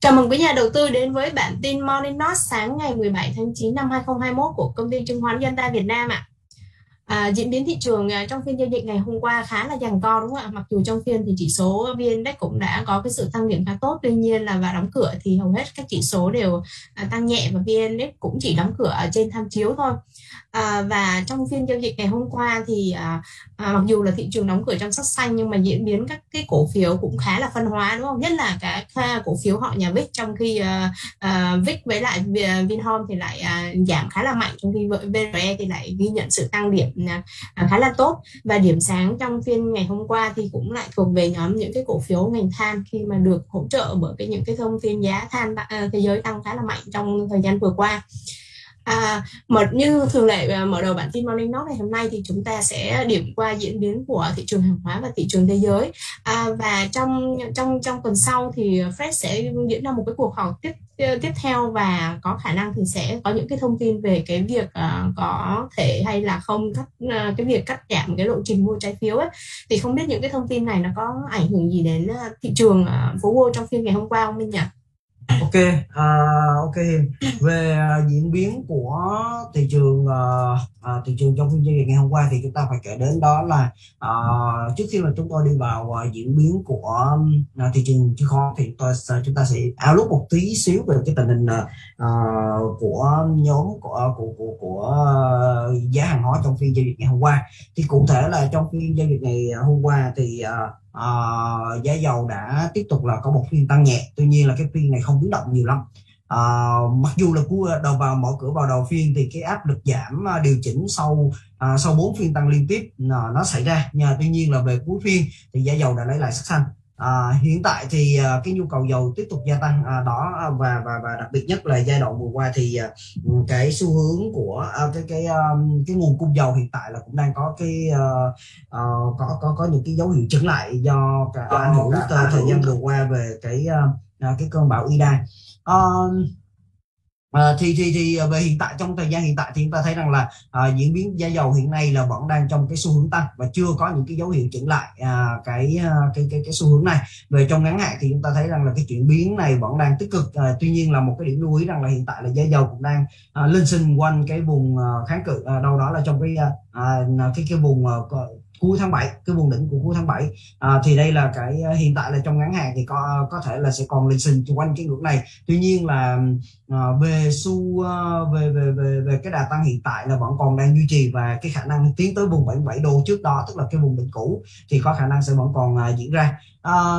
Chào mừng quý nhà đầu tư đến với bản tin Morning Note sáng ngày 17 tháng 9 năm 2021 của công ty chứng khoán Dân Ta Việt Nam ạ. À, À, diễn biến thị trường à, trong phiên giao dịch ngày hôm qua khá là giằng co đúng không ạ? Mặc dù trong phiên thì chỉ số VN Index cũng đã có cái sự tăng điểm khá tốt, tuy nhiên là vào đóng cửa thì hầu hết các chỉ số đều à, tăng nhẹ và VN Index cũng chỉ đóng cửa ở trên tham chiếu thôi. À, và trong phiên giao dịch ngày hôm qua thì à, à, mặc dù là thị trường đóng cửa trong sắc xanh nhưng mà diễn biến các cái cổ phiếu cũng khá là phân hóa đúng không? Nhất là cái cổ phiếu họ nhà VIX trong khi à, à, VIX với lại à, Vinhome thì lại à, giảm khá là mạnh trong khi VRE thì lại ghi nhận sự tăng điểm À, à, khá là tốt. Và điểm sáng trong phiên ngày hôm qua thì cũng lại thuộc về nhóm những cái cổ phiếu ngành than khi mà được hỗ trợ bởi cái những cái thông tin giá than à, thế giới tăng khá là mạnh trong thời gian vừa qua. À, mở như thường lệ à, mở đầu bản tin Morning Note ngày hôm nay thì chúng ta sẽ điểm qua diễn biến của thị trường hàng hóa và thị trường thế giới à, và trong trong trong tuần sau thì Fed sẽ diễn ra một cái cuộc họp tiếp tiếp theo và có khả năng thì sẽ có những cái thông tin về cái việc uh, có thể hay là không cắt uh, cái việc cắt giảm cái lộ trình mua trái phiếu ấy thì không biết những cái thông tin này nó có ảnh hưởng gì đến uh, thị trường uh, phố Wall trong phiên ngày hôm qua không Minh nhỉ? Ok uh, ok hiền. Về uh, diễn biến của thị trường uh, uh, thị trường trong phiên giao dịch ngày hôm qua thì chúng ta phải kể đến đó là uh, trước khi mà chúng tôi đi vào uh, diễn biến của uh, thị trường chứng khoán thì tôi chúng ta sẽ outlook một tí xíu về cái tình hình uh, của nhóm của của của, của uh, giá hàng hóa trong phiên giao dịch ngày hôm qua. Thì cụ thể là trong phiên giao dịch ngày hôm qua thì uh, uh, giá dầu đã tiếp tục là có một phiên tăng nhẹ. Tuy nhiên là cái phiên này không biến động nhiều lắm. Uh, mặc dù là cuối đầu vào mở cửa vào đầu phiên thì cái áp lực giảm uh, điều chỉnh sau uh, sau bốn phiên tăng liên tiếp uh, nó xảy ra. Nhưng tuy nhiên là về cuối phiên thì giá dầu đã lấy lại sắc xanh. À, hiện tại thì à, cái nhu cầu dầu tiếp tục gia tăng à, đó và và và đặc biệt nhất là giai đoạn vừa qua thì à, cái xu hướng của à, cái cái um, cái nguồn cung dầu hiện tại là cũng đang có cái uh, uh, có có có những cái dấu hiệu chững lại do cả ảnh hưởng thời gian vừa qua về cái uh, cái cơn bão Ida. Uh, À, thì thì thì ờ, về hiện tại trong thời gian hiện tại thì chúng ta thấy rằng là à, diễn biến giá dầu hiện nay là vẫn đang trong cái xu hướng tăng và chưa có những cái dấu hiệu chỉnh lại à, cái, cái cái cái xu hướng này. Về trong ngắn hạn thì chúng ta thấy rằng là cái chuyển biến này vẫn đang tích cực à, tuy nhiên là một cái điểm lưu ý rằng là hiện tại là giá dầu cũng đang à, lên sinh quanh cái vùng à, kháng cự. À, đâu đó là trong cái à, cái cái vùng à, cuối tháng 7 cái vùng đỉnh của cuối tháng 7 à, thì đây là cái à, hiện tại là trong ngắn hạn thì có à, có thể là sẽ còn lên sinh quanh cái ngưỡng này. Tuy nhiên là à, về xu à, về về về về cái đà tăng hiện tại là vẫn còn đang duy trì và cái khả năng tiến tới vùng 77 đô trước đó tức là cái vùng đỉnh cũ thì có khả năng sẽ vẫn còn à, diễn ra. À,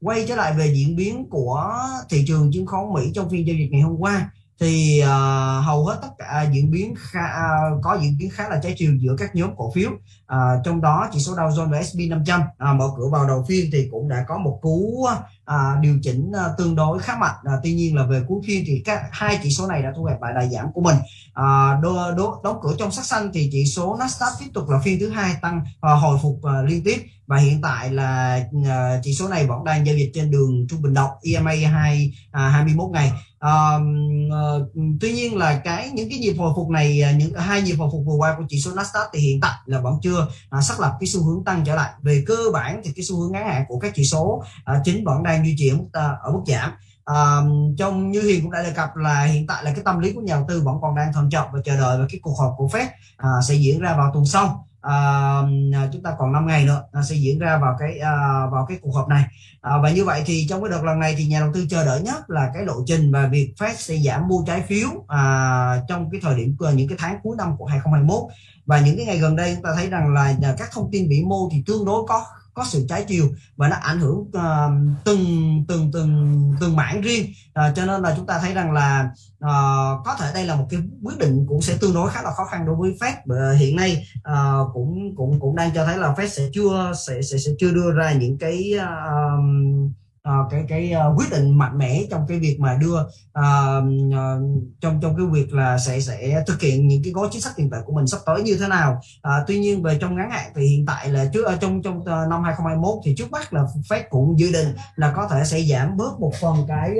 quay trở lại về diễn biến của thị trường chứng khoán Mỹ trong phiên giao dịch ngày hôm qua thì uh, hầu hết tất cả diễn biến khá, uh, ờ, có diễn biến khá là trái chiều giữa các nhóm cổ phiếu. Uh, trong đó chỉ số Dow Jones và S&P 500 uh, mở cửa vào đầu phiên thì cũng đã có một cú uh, điều chỉnh uh, tương đối khá mạnh. Uh, tuy nhiên là về cuối phiên thì các hai chỉ số này đã thu hẹp lại đà giảm của mình. Uh, đô, đô, đóng cửa trong sắc xanh thì chỉ số Nasdaq tiếp tục là phiên thứ hai tăng uh, hồi phục uh, liên tiếp. Và hiện tại là uh, chỉ số này vẫn đang giao dịch trên đường trung bình động EMA 2 uh, 21 ngày à, tuy nhiên là cái những cái nhịp hồi phục này à, những hai nhịp hồi phục vừa qua của chỉ số Nasdaq thì hiện tại là vẫn chưa à, xác lập cái xu hướng tăng trở lại. Về cơ bản thì cái xu hướng ngắn hạn của các chỉ số à, chính vẫn đang duy trì ở mức, à, ở mức giảm. À, trong như hiền cũng đã đề cập là hiện tại là cái tâm lý của nhà đầu tư vẫn còn đang thận trọng và chờ đợi và cái cuộc họp của Fed à, sẽ diễn ra vào tuần sau à, chúng ta còn 5 ngày nữa à, sẽ diễn ra vào cái à, vào cái cuộc họp này. À, và như vậy thì trong cái đợt lần này thì nhà đầu tư chờ đợi nhất là cái lộ trình và việc Fed sẽ giảm mua trái phiếu à, trong cái thời điểm à, những cái tháng cuối năm của 2021 và những cái ngày gần đây chúng ta thấy rằng là à, các thông tin vĩ mô thì tương đối có có sự trái chiều và nó ảnh hưởng uh, từng từng từng từng mảng riêng. Uh, cho nên là chúng ta thấy rằng là uh, có thể đây là một cái quyết định cũng sẽ tương đối khá là khó khăn đối với Fed. Uh, hiện nay uh, cũng cũng cũng đang cho thấy là Fed sẽ chưa sẽ sẽ, sẽ chưa đưa ra những cái uh, uh, cái cái uh, quyết định mạnh mẽ trong cái việc mà đưa uh, uh, trong trong cái việc là sẽ sẽ thực hiện những cái gói chính sách tiền tệ của mình sắp tới như thế nào. Uh, tuy nhiên về trong ngắn hạn thì hiện tại là trước uh, trong trong uh, năm 2021 thì trước mắt là Fed cũng dự định là có thể sẽ giảm bớt một phần cái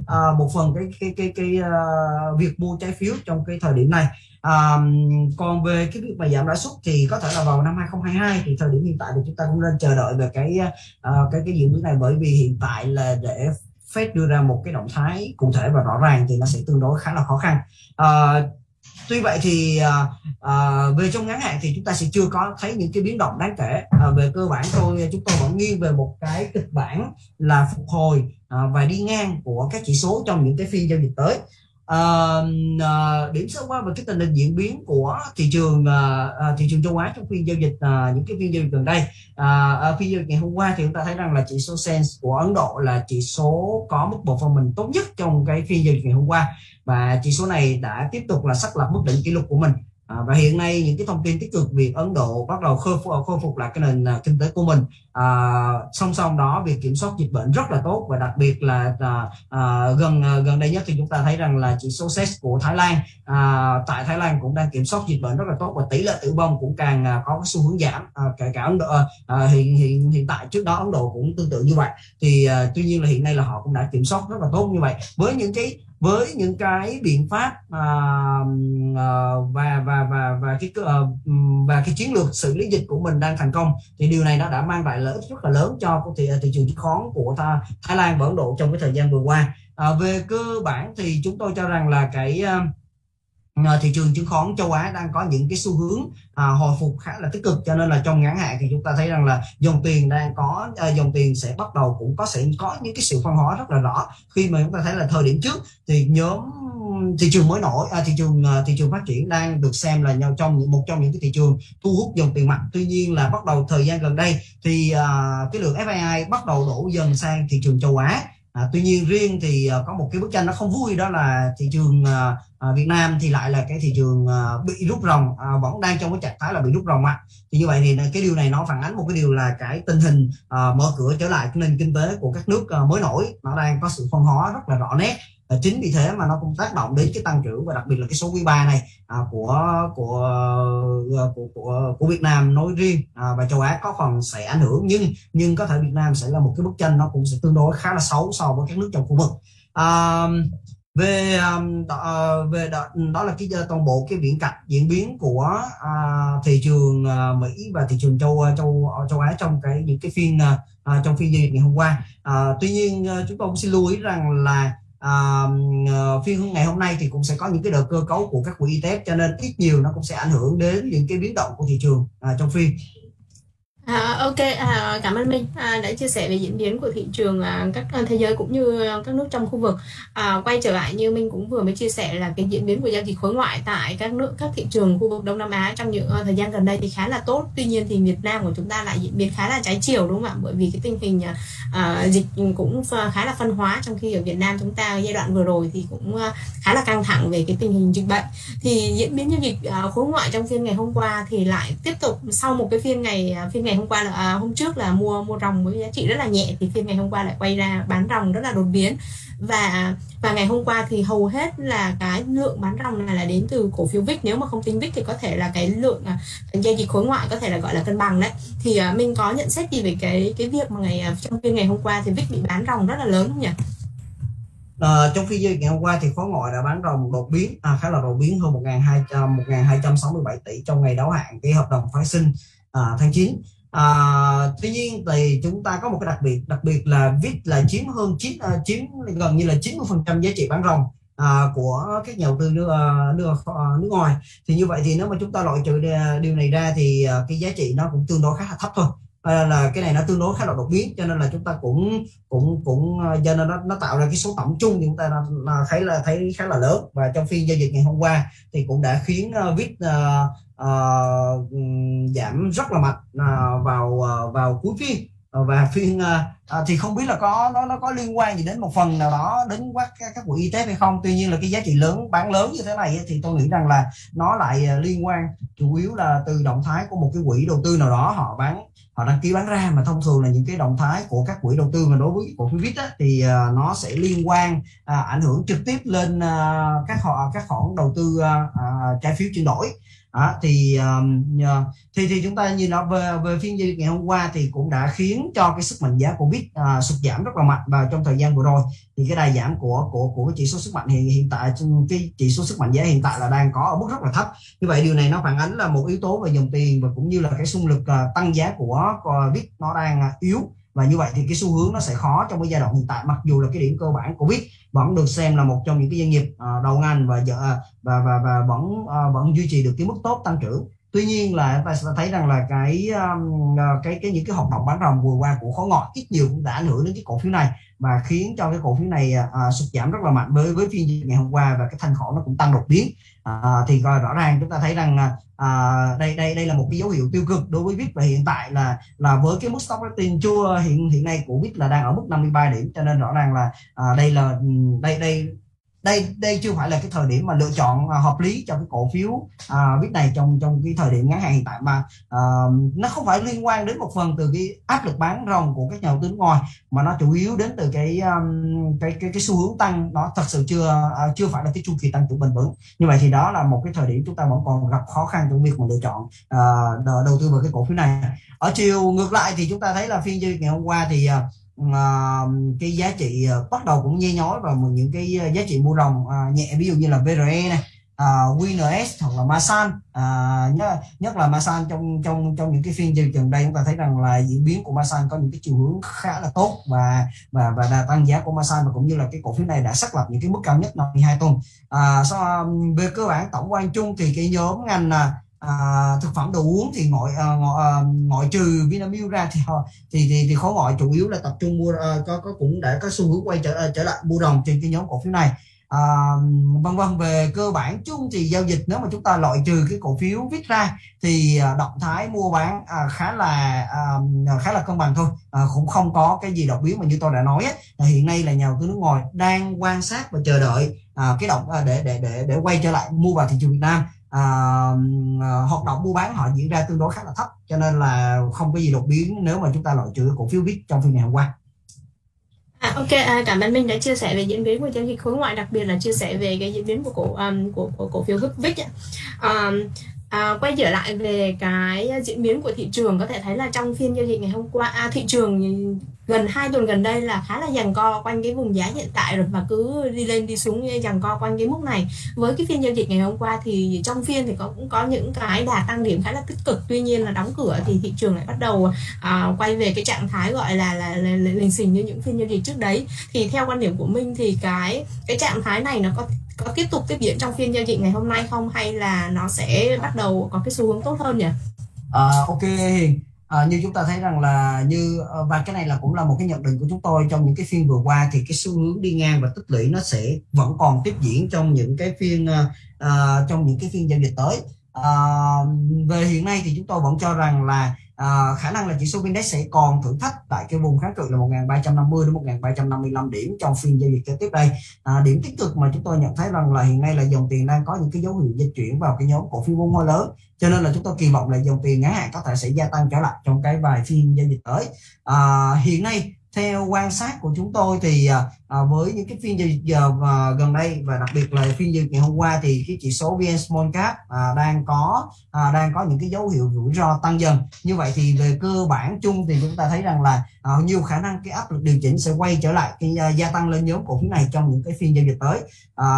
uh, một phần cái cái cái cái uh, việc mua trái phiếu trong cái thời điểm này à, còn về cái việc mà giảm lãi suất thì có thể là vào năm 2022 thì thời điểm hiện tại thì chúng ta cũng nên chờ đợi về cái uh, cái cái diễn biến này bởi vì hiện tại là để Fed đưa ra một cái động thái cụ thể và rõ ràng thì nó sẽ tương đối khá là khó khăn. À, tuy vậy thì à, à, về trong ngắn hạn thì chúng ta sẽ chưa có thấy những cái biến động đáng kể. À, về cơ bản tôi chúng tôi vẫn nghiêng về một cái kịch bản là phục hồi à, và đi ngang của các chỉ số trong những cái phiên giao dịch tới uh, điểm sơ qua về cái tình hình diễn biến của thị trường uh, thị trường châu Á trong phiên giao dịch uh, những cái phiên giao dịch gần đây. Uh, phiên giao dịch ngày hôm qua thì chúng ta thấy rằng là chỉ số Sense của Ấn Độ là chỉ số có mức performance tốt nhất trong cái phiên giao dịch ngày hôm qua. Và chỉ số này đã tiếp tục là xác lập mức đỉnh kỷ lục của mình. À, và hiện nay những cái thông tin tích cực việc Ấn Độ bắt đầu khôi phục, ờ, khôi phục lại cái nền uh, kinh tế của mình à, song song đó việc kiểm soát dịch bệnh rất là tốt và đặc biệt là à, à, gần à, gần đây nhất thì chúng ta thấy rằng là chỉ số SES của Thái Lan à, tại Thái Lan cũng đang kiểm soát dịch bệnh rất là tốt và tỷ lệ tử vong cũng càng à, có xu hướng giảm à, kể cả Ấn Độ à, à, hiện hiện hiện tại trước đó Ấn Độ cũng tương tự như vậy. Thì à, tuy nhiên là hiện nay là họ cũng đã kiểm soát rất là tốt như vậy. Với những cái với những cái biện pháp uh, uh, và và và và cái uh, và cái chiến lược xử lý dịch của mình đang thành công thì điều này nó đã mang lại lợi ích rất là lớn cho thị ờ, thị trường chứng khoán của ta Thái Lan và Ấn Độ trong cái thời gian vừa qua. Uh, về cơ bản thì chúng tôi cho rằng là cái uh, Ờ, thị trường chứng khoán châu Á đang có những cái xu hướng à, hồi phục khá là tích cực cho nên là trong ngắn hạn thì chúng ta thấy rằng là dòng tiền đang có à, dòng tiền sẽ bắt đầu cũng có sẽ có những cái sự phân hóa rất là rõ. Khi mà chúng ta thấy là thời điểm trước thì nhóm thị trường mới nổi à, thị trường à, thị trường phát triển đang được xem là nhau trong một trong những cái thị trường thu hút dòng tiền mặt tuy nhiên là bắt đầu thời gian gần đây thì à, cái lượng FII bắt đầu đổ dần sang thị trường châu Á. À, tuy nhiên riêng thì uh, có một cái bức tranh nó không vui đó là thị trường uh, Việt Nam thì lại là cái thị trường uh, bị rút rồng uh, vẫn đang trong cái trạng thái là bị rút rồng mạnh thì như vậy thì cái điều này nó phản ánh một cái điều là cái tình hình uh, mở cửa trở lại nền kinh tế của các nước uh, mới nổi nó đang có sự phân hóa rất là rõ nét à, chính vì thế mà nó cũng tác động đến cái tăng trưởng và đặc biệt là cái số quý ba này à, của, của ờ, của của của Việt Nam nói riêng. À, và châu Á có phần sẽ ảnh hưởng nhưng nhưng có thể Việt Nam sẽ là một cái bức tranh nó cũng sẽ tương đối khá là xấu so với các nước trong khu vực. À, về à, đó, ờ, về đó, đó là cái toàn bộ cái viễn cảnh diễn biến của à, thị trường à, Mỹ và thị trường châu à, châu châu Á trong cái những cái phiên à, à, trong phiên giao dịch ngày hôm qua. À, tuy nhiên chúng tôi cũng xin lưu ý rằng là à, ờ, phiên ngày hôm nay thì cũng sẽ có những cái đợt cơ cấu của các quỹ ETF cho nên ít nhiều nó cũng sẽ ảnh hưởng đến những cái biến động của thị trường à, trong phiên À, ok, à, cảm ơn Minh à, đã chia sẻ về diễn biến của thị trường à, các à, thế giới cũng như các nước trong khu vực. À, quay trở lại như Minh cũng vừa mới chia sẻ là cái diễn biến của giao dịch khối ngoại tại các nước các thị trường khu vực Đông Nam Á trong những uh, thời gian gần đây thì khá là tốt. Tuy nhiên thì Việt Nam của chúng ta lại diễn biến khá là trái chiều đúng không ạ? Bởi vì cái tình hình uh, dịch cũng khá là phân hóa trong khi ở Việt Nam chúng ta giai đoạn vừa rồi thì cũng uh, khá là căng thẳng về cái tình hình dịch bệnh. Thì diễn biến giao dịch uh, khối ngoại trong phiên ngày hôm qua thì lại tiếp tục sau một cái phiên ngày phiên ngày hôm qua là à, hôm trước là mua mua ròng với giá trị rất là nhẹ thì phiên ngày hôm qua lại quay ra bán ròng rất là đột biến. Và và ngày hôm qua thì hầu hết là cái lượng bán ròng này là đến từ cổ phiếu VIX nếu mà không tính VIX thì có thể là cái lượng à, giao dịch khối ngoại có thể là gọi là cân bằng đấy. Thì à, mình có nhận xét gì về cái cái việc mà ngày à, trong phiên ngày hôm qua thì VIX bị bán ròng rất là lớn không nhỉ? À, trong phiên giao dịch ngày hôm qua thì khối ngoại đã bán ròng đột biến à, khá là đột biến hơn 1.200 1.267 à, tỷ trong ngày đáo hạn cái hợp đồng phái sinh à, tháng 9 à, tuy nhiên thì chúng ta có một cái đặc biệt đặc biệt là vít là chiếm hơn chín à, chiếm gần như là 90 phần trăm giá trị bán ròng à, của các nhà đầu tư nước, à, nước à, nước ngoài. Thì như vậy thì nếu mà chúng ta loại trừ điều này ra thì cái giá trị nó cũng tương đối khá là thấp thôi là cái này nó tương đối khá là đột biến cho nên là chúng ta cũng cũng cũng ờ, cho nên nó, nó tạo ra cái số tổng chung chúng ta nó, thấy là thấy khá là lớn. Và trong phiên giao dịch ngày hôm qua thì cũng đã khiến uh, vít uh, uh, giảm rất là mạnh uh, vào uh, vào cuối phiên. Ờ, và phiên ờ, ờ, thì không biết là có nó nó có liên quan gì đến một phần nào đó đến các các, quỹ y tế hay không. Tuy nhiên là cái giá trị lớn bán lớn như thế này thì tôi nghĩ rằng là nó lại liên quan chủ yếu là từ động thái của một cái quỹ đầu tư nào đó họ bán họ đăng ký bán ra. Mà thông thường là những cái động thái của các quỹ đầu tư mà đối với cổ phiếu vít thì uh, nó sẽ liên quan ảnh hưởng trực tiếp lên uh, các họ các khoản đầu tư uh, trái phiếu chuyển đổi à, thì uh, thì thì chúng ta nhìn nó về về phiên giao dịch ngày hôm qua thì cũng đã khiến cho cái sức mạnh giá của bit uh, sụt giảm rất là mạnh vào trong thời gian vừa rồi. Thì cái đà giảm của của của cái chỉ số sức mạnh hiện hiện tại ừ, cái chỉ số sức mạnh giá hiện tại là đang có ở mức rất là thấp. Như vậy điều này nó phản ánh là một yếu tố về dòng tiền và cũng như là cái xung lực uh, tăng giá của, của bit nó đang uh, yếu và như vậy thì cái xu hướng nó sẽ khó trong cái giai đoạn hiện tại, mặc dù là cái điểm cơ bản của vẫn được xem là một trong những cái doanh nghiệp ờ, đầu ngành và ờ, và và và vẫn ờ, vẫn duy trì được cái mức tốt tăng trưởng tuy nhiên là ta sẽ thấy rằng là cái um, ờ, cái cái những cái hoạt động bán ròng vừa qua của khó ngọt ít nhiều cũng đã ảnh hưởng đến cái cổ phiếu này và khiến cho cái cổ phiếu này à, sụt giảm rất là mạnh với với phiên ngày hôm qua và cái thanh khoản nó cũng tăng đột biến. À, thì coi rõ ràng chúng ta thấy rằng à, đây đây đây là một cái dấu hiệu tiêu cực đối với Vip và hiện tại là là với cái mức stock rating chua hiện hiện nay của Vip là đang ở mức 53 điểm cho nên rõ ràng là à, đây là ừ, đây đây đây đây chưa phải là cái thời điểm mà lựa chọn uh, hợp lý cho cái cổ phiếu à, uh, biết này trong trong cái thời điểm ngắn hạn hiện tại mà uh, nó không phải liên quan đến một phần từ cái áp lực bán ròng của các nhà đầu tư nước ngoài mà nó chủ yếu đến từ cái um, cái, cái cái xu hướng tăng. Nó thật sự chưa uh, chưa phải là cái chu kỳ tăng trưởng bền vững. Như vậy thì đó là một cái thời điểm chúng ta vẫn còn gặp khó khăn trong việc mà lựa chọn uh, đầu tư vào cái cổ phiếu này. Ở chiều ngược lại thì chúng ta thấy là phiên giao dịch ngày hôm qua thì uh, uh, cái giá trị uh, bắt đầu cũng nhe nhói và một những cái ờ, giá trị mua rồng uh, nhẹ. Ví dụ như là VRE này à, uh, WinRS hoặc là Masan à, uh, nhất, nhất là Masan trong trong trong những cái phiên giao gần đây chúng ta thấy rằng là diễn biến của Masan có những cái chiều hướng khá là tốt và và và đã tăng giá của Masan và cũng như là cái cổ phiếu này đã xác lập những cái mức cao nhất năm 12 tuần. Uh, so, về cơ bản tổng quan chung thì cái nhóm ngành uh, à, thực phẩm đồ uống thì ngoại à, ngoại, à, ngoại trừ Vinamilk ra thì thì thì, thì khối ngoại chủ yếu là tập trung mua à, có có cũng đã có xu hướng quay trở ờ, trở lại mua đồng trên cái nhóm cổ phiếu này. À, vân vân về cơ bản chung thì giao dịch nếu mà chúng ta loại trừ cái cổ phiếu viết ra thì à, động thái mua bán à, khá là à, khá là cân bằng thôi. À, cũng không có cái gì đột biến mà như tôi đã nói ấy, là hiện nay là nhà đầu tư nước ngoài đang quan sát và chờ đợi à, cái động à, để để để để quay trở lại mua vào thị trường Việt Nam à, hoạt động mua bán họ diễn ra tương đối khá là thấp cho nên là không có gì đột biến nếu mà chúng ta loại trừ cổ phiếu viết trong phiên ngày hôm qua À, ok, à, cảm ơn Minh đã chia sẻ về diễn biến của giao dịch khối ngoại, đặc biệt là chia sẻ về cái diễn biến của cổ um, của, của cổ phiếu VIX. Um, à, quay trở lại về cái diễn biến của thị trường có thể thấy là trong phiên giao dịch ngày hôm qua à, thị trường gần hai tuần gần đây là khá là giằng co quanh cái vùng giá hiện tại rồi và cứ đi lên đi xuống giằng co quanh cái mức này. Với cái phiên giao dịch ngày hôm qua thì trong phiên thì có cũng có những cái đà tăng điểm khá là tích cực. Tuy nhiên là đóng cửa thì thị trường lại bắt đầu à, quay về cái trạng thái gọi là là, là, là lình xình như những phiên giao dịch trước đấy. Thì theo quan điểm của minh thì cái cái trạng thái này nó có có tiếp tục tiếp diễn trong phiên giao dịch ngày hôm nay không? Hay là nó sẽ bắt đầu có cái xu hướng tốt hơn nhỉ? À, ok. Hiền à, như chúng ta thấy rằng là như ờ, và cái này là cũng là một cái nhận định của chúng tôi trong những cái phiên vừa qua thì cái xu hướng đi ngang và tích lũy nó sẽ vẫn còn tiếp diễn trong những cái phiên uh, trong những cái phiên giao dịch tới. Uh, về hiện nay thì chúng tôi vẫn cho rằng là à, khả năng là chỉ số index sẽ còn thử thách tại cái vùng kháng cự là 1350 đến 1355 điểm trong phiên giao dịch kế tiếp đây. À, điểm tích cực mà chúng tôi nhận thấy rằng là hiện nay là dòng tiền đang có những cái dấu hiệu dịch chuyển vào cái nhóm cổ phiếu vốn hóa lớn cho nên là chúng tôi kỳ vọng là dòng tiền ngắn hạn có thể sẽ gia tăng trở lại trong cái vài phiên giao dịch tới. À, hiện nay theo quan sát của chúng tôi thì à, à với những cái phiên giao dịch giờ à, gần đây và đặc biệt là phiên giao dịch ngày hôm qua thì cái chỉ số VN Small Cap à, đang có à, đang có những cái dấu hiệu rủi ro tăng dần. Như vậy thì về cơ bản chung thì chúng ta thấy rằng là à, nhiều khả năng cái áp lực điều chỉnh sẽ quay trở lại cái à, gia tăng lên nhóm cổ phiếu này trong những cái phiên giao dịch tới. À,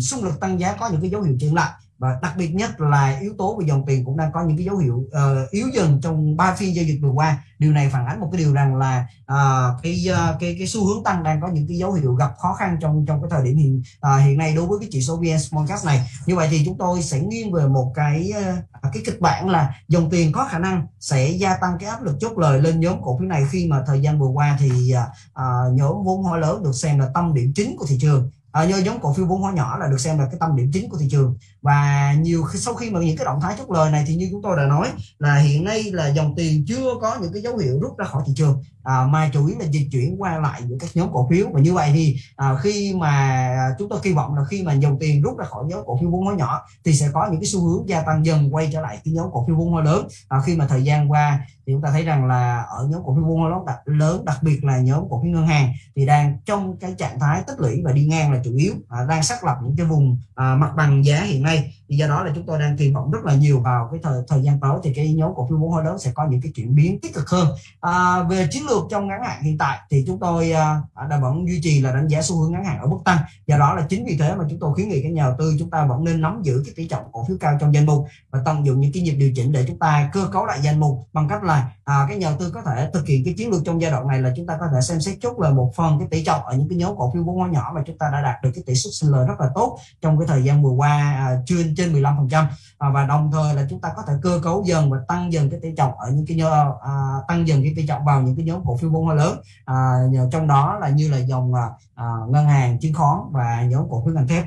xung lực tăng giá có những cái dấu hiệu chững lại và đặc biệt nhất là yếu tố về dòng tiền cũng đang có những cái dấu hiệu uh, yếu dần trong ba phiên giao dịch vừa qua. Điều này phản ánh một cái điều rằng là uh, cái uh, cái cái xu hướng tăng đang có những cái dấu hiệu gặp khó khăn trong trong cái thời điểm hiện uh, hiện nay đối với cái chỉ số VN Small Cap này. Như vậy thì chúng tôi sẽ nghiêng về một cái uh, cái kịch bản là dòng tiền có khả năng sẽ gia tăng cái áp lực chốt lời lên nhóm cổ phiếu này. Khi mà thời gian vừa qua thì uh, nhóm vốn hóa lớn được xem là tâm điểm chính của thị trường à, do giống cổ phiếu vốn hóa nhỏ là được xem là cái tâm điểm chính của thị trường. Và nhiều sau khi mà những cái động thái chốt lời này thì như chúng tôi đã nói là hiện nay là dòng tiền chưa có những cái dấu hiệu rút ra khỏi thị trường. À, mà chủ yếu là dịch chuyển qua lại những các nhóm cổ phiếu. Và như vậy thì à, khi mà chúng tôi kỳ vọng là khi mà dòng tiền rút ra khỏi nhóm cổ phiếu vốn hóa nhỏ thì sẽ có những cái xu hướng gia tăng dần quay trở lại cái nhóm cổ phiếu vốn hóa lớn. À, khi mà thời gian qua thì chúng ta thấy rằng là ở nhóm cổ phiếu buôn lớn đặc, lớn đặc biệt là nhóm cổ phiếu ngân hàng thì đang trong cái trạng thái tích lũy và đi ngang là chủ yếu à, đang xác lập những cái vùng à, mặt bằng giá hiện nay thì do đó là chúng tôi đang kỳ vọng rất là nhiều vào cái thời thời gian tới thì cái nhóm cổ phiếu vốn hóa lớn sẽ có những cái chuyển biến tích cực hơn. À, về chiến lược trong ngắn hạn hiện tại thì chúng tôi à, à, đã vẫn duy trì là đánh giá xu hướng ngắn hạn ở mức tăng. Do đó là chính vì thế mà chúng tôi khuyến nghị các nhà đầu tư chúng ta vẫn nên nắm giữ cái tỷ trọng cổ phiếu cao trong danh mục và tận dụng những cái nhịp điều chỉnh để chúng ta cơ cấu lại danh mục bằng cách là à, các nhà đầu tư có thể thực hiện cái chiến lược trong giai đoạn này là chúng ta có thể xem xét chốt là một phần cái tỷ trọng ở những cái nhóm cổ phiếu vốn hóa nhỏ mà chúng ta đã đạt được cái tỷ suất sinh lời rất là tốt trong cái thời gian vừa qua à, trên trên 15 phần trăm. À, và đồng thời là chúng ta có thể cơ cấu dần và tăng dần cái tỷ trọng ở những cái nhóm à, à, tăng dần cái tỷ trọng vào những cái nhóm cổ phiếu vốn hóa lớn. À, trong đó là như là dòng à, à, ngân hàng chứng khoán và nhóm cổ phiếu ngành thép.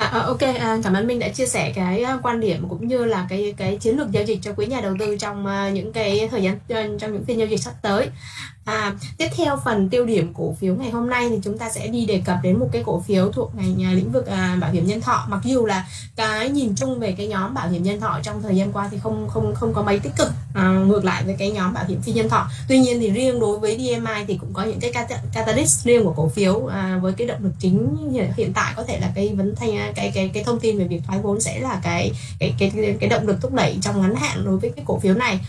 À, ok à, cảm ơn Minh đã chia sẻ cái quan điểm cũng như là cái cái chiến lược giao dịch cho quý nhà đầu tư trong uh, những cái thời gian trong những phiên giao dịch sắp tới. À, tiếp theo phần tiêu điểm cổ phiếu ngày hôm nay thì chúng ta sẽ đi đề cập đến một cái cổ phiếu thuộc ngành à, lĩnh vực à, bảo hiểm nhân thọ. Mặc dù là cái nhìn chung về cái nhóm bảo hiểm nhân thọ trong thời gian qua thì không không không có mấy tích cực à, ngược lại với cái nhóm bảo hiểm phi nhân thọ. Tuy nhiên thì riêng đối với DMI thì cũng có những cái catalyst riêng của cổ phiếu à, với cái động lực chính hiện tại có thể là cái vấn thanh cái, cái cái cái thông tin về việc thoái vốn sẽ là cái cái cái, cái động lực thúc đẩy trong ngắn hạn đối với cái cổ phiếu này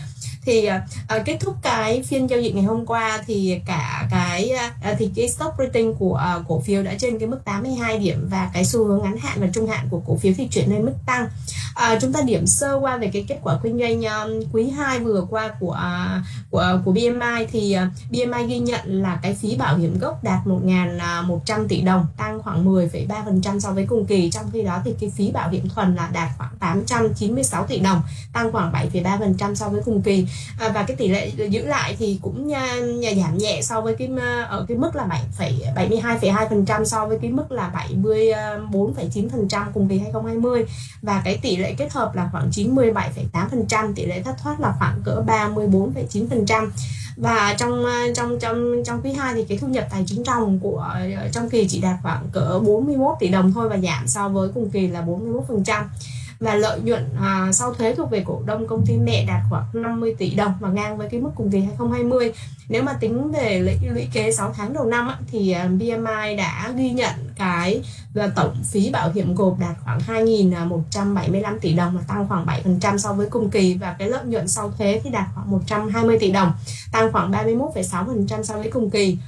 thì uh, kết thúc cái phiên giao dịch ngày hôm qua thì cả cái uh, thì cái stock rating của uh, cổ phiếu đã trên cái mức 82 điểm và cái xu hướng ngắn hạn và trung hạn của cổ phiếu thì chuyển lên mức tăng. Uh, chúng ta điểm sơ qua về cái kết quả kinh doanh um, quý 2 vừa qua của uh, của của BMI thì uh, BMI ghi nhận là cái phí bảo hiểm gốc đạt 1.100 tỷ đồng tăng khoảng 10,3% so với cùng kỳ. Trong khi đó thì cái phí bảo hiểm thuần là đạt khoảng 896 tỷ đồng tăng khoảng 7,3% so với cùng kỳ à, và cái tỷ lệ giữ lại thì cũng à, nha, nha, giảm nhẹ so với cái à, ở cái mức là 7,72,2% so với cái mức là 74,9% à, cùng kỳ 2020 và cái tỷ lệ kết hợp là khoảng 97,8% tỷ lệ thất thoát là khoảng cỡ 34,9% và trong trong trong trong quý 2 thì cái thu nhập tài chính ròng của ờ, trong kỳ chỉ đạt khoảng cỡ 41 tỷ đồng thôi và giảm so với cùng kỳ là 41% và lợi nhuận à, sau thuế thuộc về cổ đông công ty mẹ đạt khoảng 50 tỷ đồng và ngang với cái mức cùng kỳ 2020 nếu mà tính về lũy, lũy kế 6 tháng đầu năm á, thì à, BMI đã ghi nhận cái và tổng phí bảo hiểm gộp đạt khoảng 2.175 tỷ đồng và tăng khoảng 7% so với cùng kỳ và cái lợi nhuận sau thuế thì đạt khoảng 120 tỷ đồng tăng khoảng 31,6% so với cùng kỳ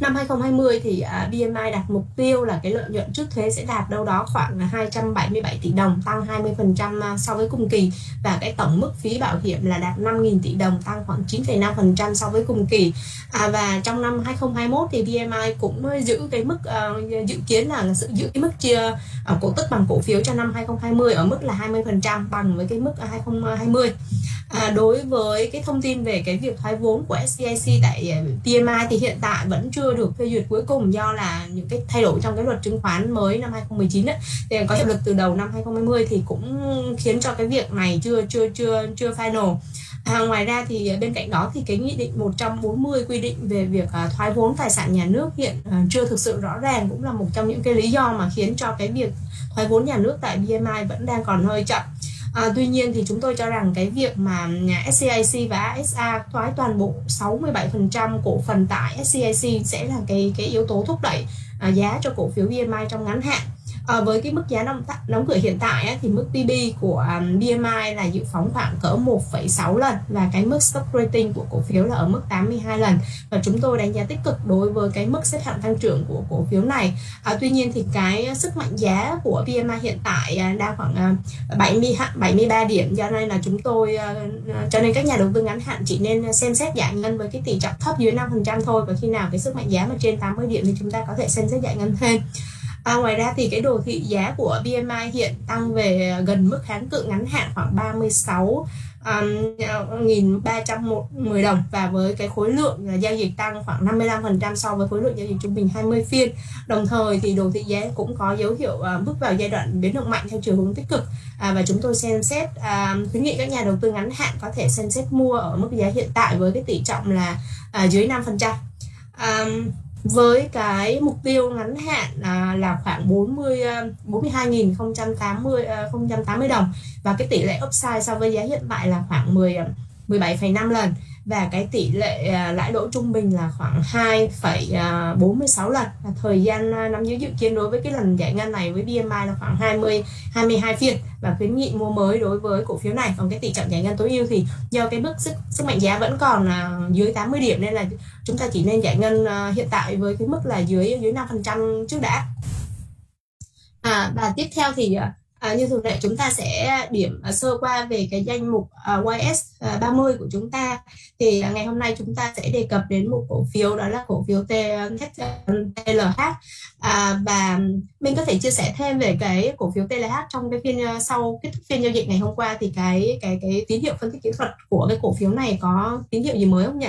năm 2020 thì à, BMI đặt mục tiêu là cái lợi nhuận trước thuế sẽ đạt đâu đó khoảng 277 tỷ đồng tăng 20% à, so với cùng kỳ. Và cái tổng mức phí bảo hiểm là đạt 5.000 tỷ đồng tăng khoảng 9,5% so với cùng kỳ. À, và trong năm 2021 thì BMI cũng giữ cái mức uh, dự kiến là sự giữ cái mức chia uh, cổ tức bằng cổ phiếu cho năm 2020 ở mức là 20% bằng với cái mức 2020 à, đối với cái thông tin về cái việc thoái vốn của SCIC tại BMI thì hiện tại vẫn chưa được phê duyệt cuối cùng do là những cái thay đổi trong cái luật chứng khoán mới năm 2019 ấy, thì có hiệu lực từ đầu năm 2020 thì cũng khiến cho cái việc này chưa chưa chưa chưa final À, ngoài ra thì bên cạnh đó thì cái nghị định 140 quy định về việc à, thoái vốn tài sản nhà nước hiện à, chưa thực sự rõ ràng cũng là một trong những cái lý do mà khiến cho cái việc thoái vốn nhà nước tại BMI vẫn đang còn hơi chậm. À, tuy nhiên thì chúng tôi cho rằng cái việc mà SCIC và ASA thoái toàn bộ 67% cổ phần tại SCIC sẽ là cái cái yếu tố thúc đẩy à, giá cho cổ phiếu BMI trong ngắn hạn à, với cái mức giá đóng, đóng cửa hiện tại á, thì mức PB của um, BMI là dự phóng khoảng cỡ 1,6 lần và cái mức stock rating của cổ phiếu là ở mức 82 lần. Và chúng tôi đánh giá tích cực đối với cái mức xếp hạng tăng trưởng của cổ phiếu này. À, tuy nhiên thì cái sức mạnh giá của BMI hiện tại à, đang khoảng uh, 70 73 điểm. Do nên là chúng tôi uh, cho nên các nhà đầu tư ngắn hạn chỉ nên à, xem xét giải ngân với cái tỷ trọng thấp dưới 5% thôi. Và khi nào cái sức mạnh giá mà trên 80 điểm thì chúng ta có thể xem xét giải ngân thêm. À, ngoài ra thì cái đồ thị giá của BMI hiện tăng về gần mức kháng cự ngắn hạn khoảng 36 um, 1.310 đồng và với cái khối lượng giao dịch tăng khoảng 55% so với khối lượng giao dịch trung bình 20 phiên. Đồng thời thì đồ thị giá cũng có dấu hiệu ờ, bước vào giai đoạn biến động mạnh theo chiều hướng tích cực à, và chúng tôi xem xét à, khuyến nghị các nhà đầu tư ngắn hạn có thể xem xét mua ở mức giá hiện tại với cái tỷ trọng là à, dưới 5%. Um, với cái mục tiêu ngắn hạn à, là khoảng 40 42.080 080 đồng. Và cái tỷ lệ upside so với giá hiện tại là khoảng 10 17,5 à, lần và cái tỷ lệ à, lãi lỗ trung bình là khoảng 2,46 à, lần. Và thời gian à, nắm giữ dự kiến đối với cái lần giải ngân này với BMI là khoảng 20 22 phiên. Và khuyến nghị mua mới đối với cổ phiếu này. Còn cái tỷ trọng giải ngân tối ưu thì do cái mức sức sức mạnh giá vẫn còn là dưới 80 điểm nên là chúng ta chỉ nên giải ngân hiện tại với cái mức là dưới dưới 5% trước đã. À, và tiếp theo thì À, như thường lệ chúng ta sẽ điểm uh, sơ qua về cái danh mục à, uh, YS30 à, của chúng ta. Thì uh, ngày hôm nay chúng ta sẽ đề cập đến một cổ phiếu đó là cổ phiếu TLH à, và mình có thể chia sẻ thêm về cái cổ phiếu TLH trong cái phiên uh, sau kết thúc phiên giao dịch ngày hôm qua. Thì cái cái cái tín hiệu phân tích kỹ thuật của cái cổ phiếu này có tín hiệu gì mới không nhỉ?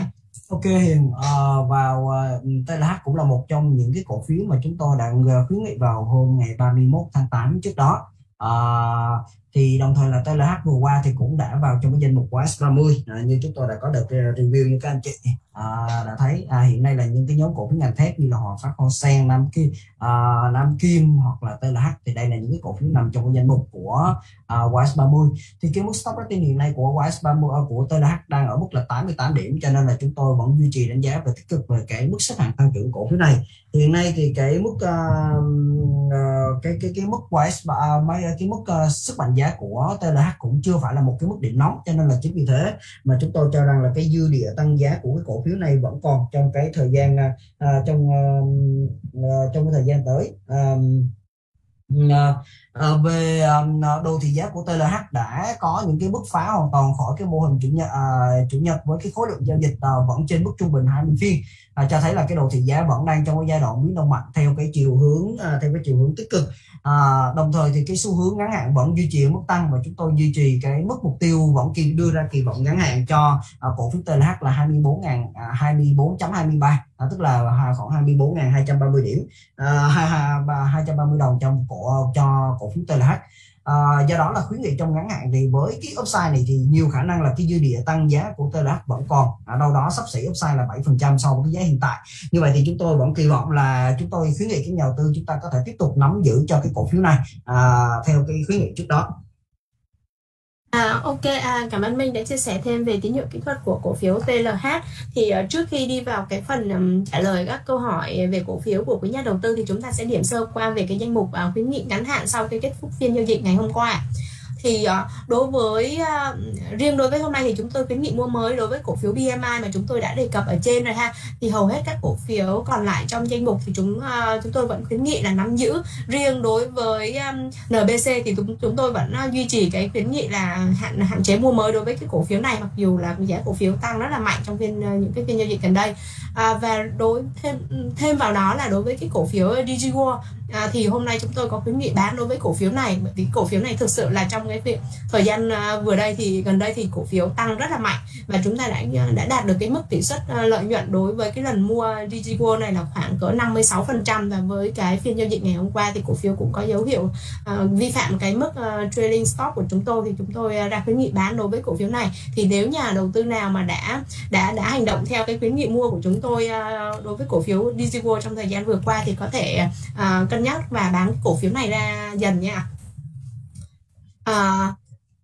Ok Hiền, uh, vào uh, TLH cũng là một trong những cái cổ phiếu mà chúng tôi đã khuyến nghị vào hôm ngày 31 tháng 8 trước đó à, thì đồng thời là TLH vừa qua thì cũng đã vào trong cái danh mục của S30 à, như chúng tôi đã có được ờ, review như các anh chị à, đã thấy. À, hiện nay là những cái nhóm cổ phiếu ngành thép như là Hòa Phát, Hoa Sen, Nam Kim, à, Nam Kim hoặc là TLH thì đây là những cái cổ phiếu nằm trong cái danh mục của à, YS30 thì cái mức stop rating hiện nay của YS30 của ờ, TLH đang ở mức là 88 điểm cho nên là chúng tôi vẫn duy trì đánh giá và tích cực về cái mức xếp hạng tăng trưởng cổ phiếu này. Hiện nay thì cái mức uh, uh, cái cái cái mức YS uh, à, mấy cái mức uh, sức mạnh giá của TLH cũng chưa phải là một cái mức điểm nóng cho nên là chính vì thế mà chúng tôi cho rằng là cái dư địa tăng giá của cái cổ phiếu này vẫn còn trong cái thời gian uh, trong uh, trong cái thời gian tới. Um, uh, À, à, về à, đồ thị giá của TLH đã có những cái bước phá hoàn toàn khỏi cái mô hình chủ nhật chủ nhật với cái khối lượng giao dịch vẫn trên mức trung bình 20 phiên. Uh, cho thấy là cái đồ thị giá vẫn đang trong cái giai đoạn biến động mạnh theo cái chiều hướng theo cái chiều hướng tích cực. À, đồng thời thì cái xu hướng ngắn hạn vẫn duy trì mức tăng và chúng tôi duy trì cái mức mục tiêu vẫn kỳ đưa ra kỳ vọng ngắn hạn cho à, cổ phiếu TLH là 24.000 à, 24.23 à, tức là khoảng 24.230 điểm. À, 230 đồng trong cổ cho cổ phiếu TLH À, do đó là khuyến nghị trong ngắn hạn thì với cái upside này thì nhiều khả năng là cái dư địa tăng giá của TLH vẫn còn. Ở đâu đó sắp xỉ upside là 7% so với cái giá hiện tại. Như vậy thì chúng tôi vẫn kỳ vọng là chúng tôi khuyến nghị các nhà đầu tư chúng ta có thể tiếp tục nắm giữ cho cái cổ phiếu này à, theo cái khuyến nghị trước đó. À, ok, à, cảm ơn Minh đã chia sẻ thêm về tín hiệu kỹ thuật của cổ phiếu TLH. Thì uh, trước khi đi vào cái phần um, trả lời các câu hỏi về cổ phiếu của quý nhà đầu tư thì chúng ta sẽ điểm sơ qua về cái danh mục uh, khuyến nghị ngắn hạn sau cái kết thúc phiên giao dịch ngày hôm qua thì ờ, đối với ờ, riêng đối với hôm nay thì chúng tôi khuyến nghị mua mới đối với cổ phiếu BMI mà chúng tôi đã đề cập ở trên rồi ha. Thì hầu hết các cổ phiếu còn lại trong danh mục thì chúng ờ, chúng tôi vẫn khuyến nghị là nắm giữ. Riêng đối với NBC thì chúng chúng tôi vẫn duy trì cái khuyến nghị là hạn hạn chế mua mới đối với cái cổ phiếu này mặc dù là giá cổ phiếu tăng rất là mạnh trong phiên những cái phiên giao dịch gần đây. À, và đối thêm thêm vào đó là đối với cái cổ phiếu DigiWorld à, thì hôm nay chúng tôi có khuyến nghị bán đối với cổ phiếu này. Bởi vì cổ phiếu này thực sự là trong cái việc thời gian à, vừa đây thì gần đây thì cổ phiếu tăng rất là mạnh. Và chúng ta đã à, đã đạt được cái mức tỷ suất à, lợi nhuận đối với cái lần mua Digigo này là khoảng cỡ 56% và với cái phiên giao dịch ngày hôm qua thì cổ phiếu cũng có dấu hiệu uh, vi phạm cái mức uh, trailing stop của chúng tôi. Thì chúng tôi ra khuyến nghị bán đối với cổ phiếu này. Thì nếu nhà đầu tư nào mà đã đã đã hành động theo cái khuyến nghị mua của chúng tôi uh, đối với cổ phiếu Digigo trong thời gian vừa qua thì có thể uh, cân nhắc và bán cổ phiếu này ra dần nha. À,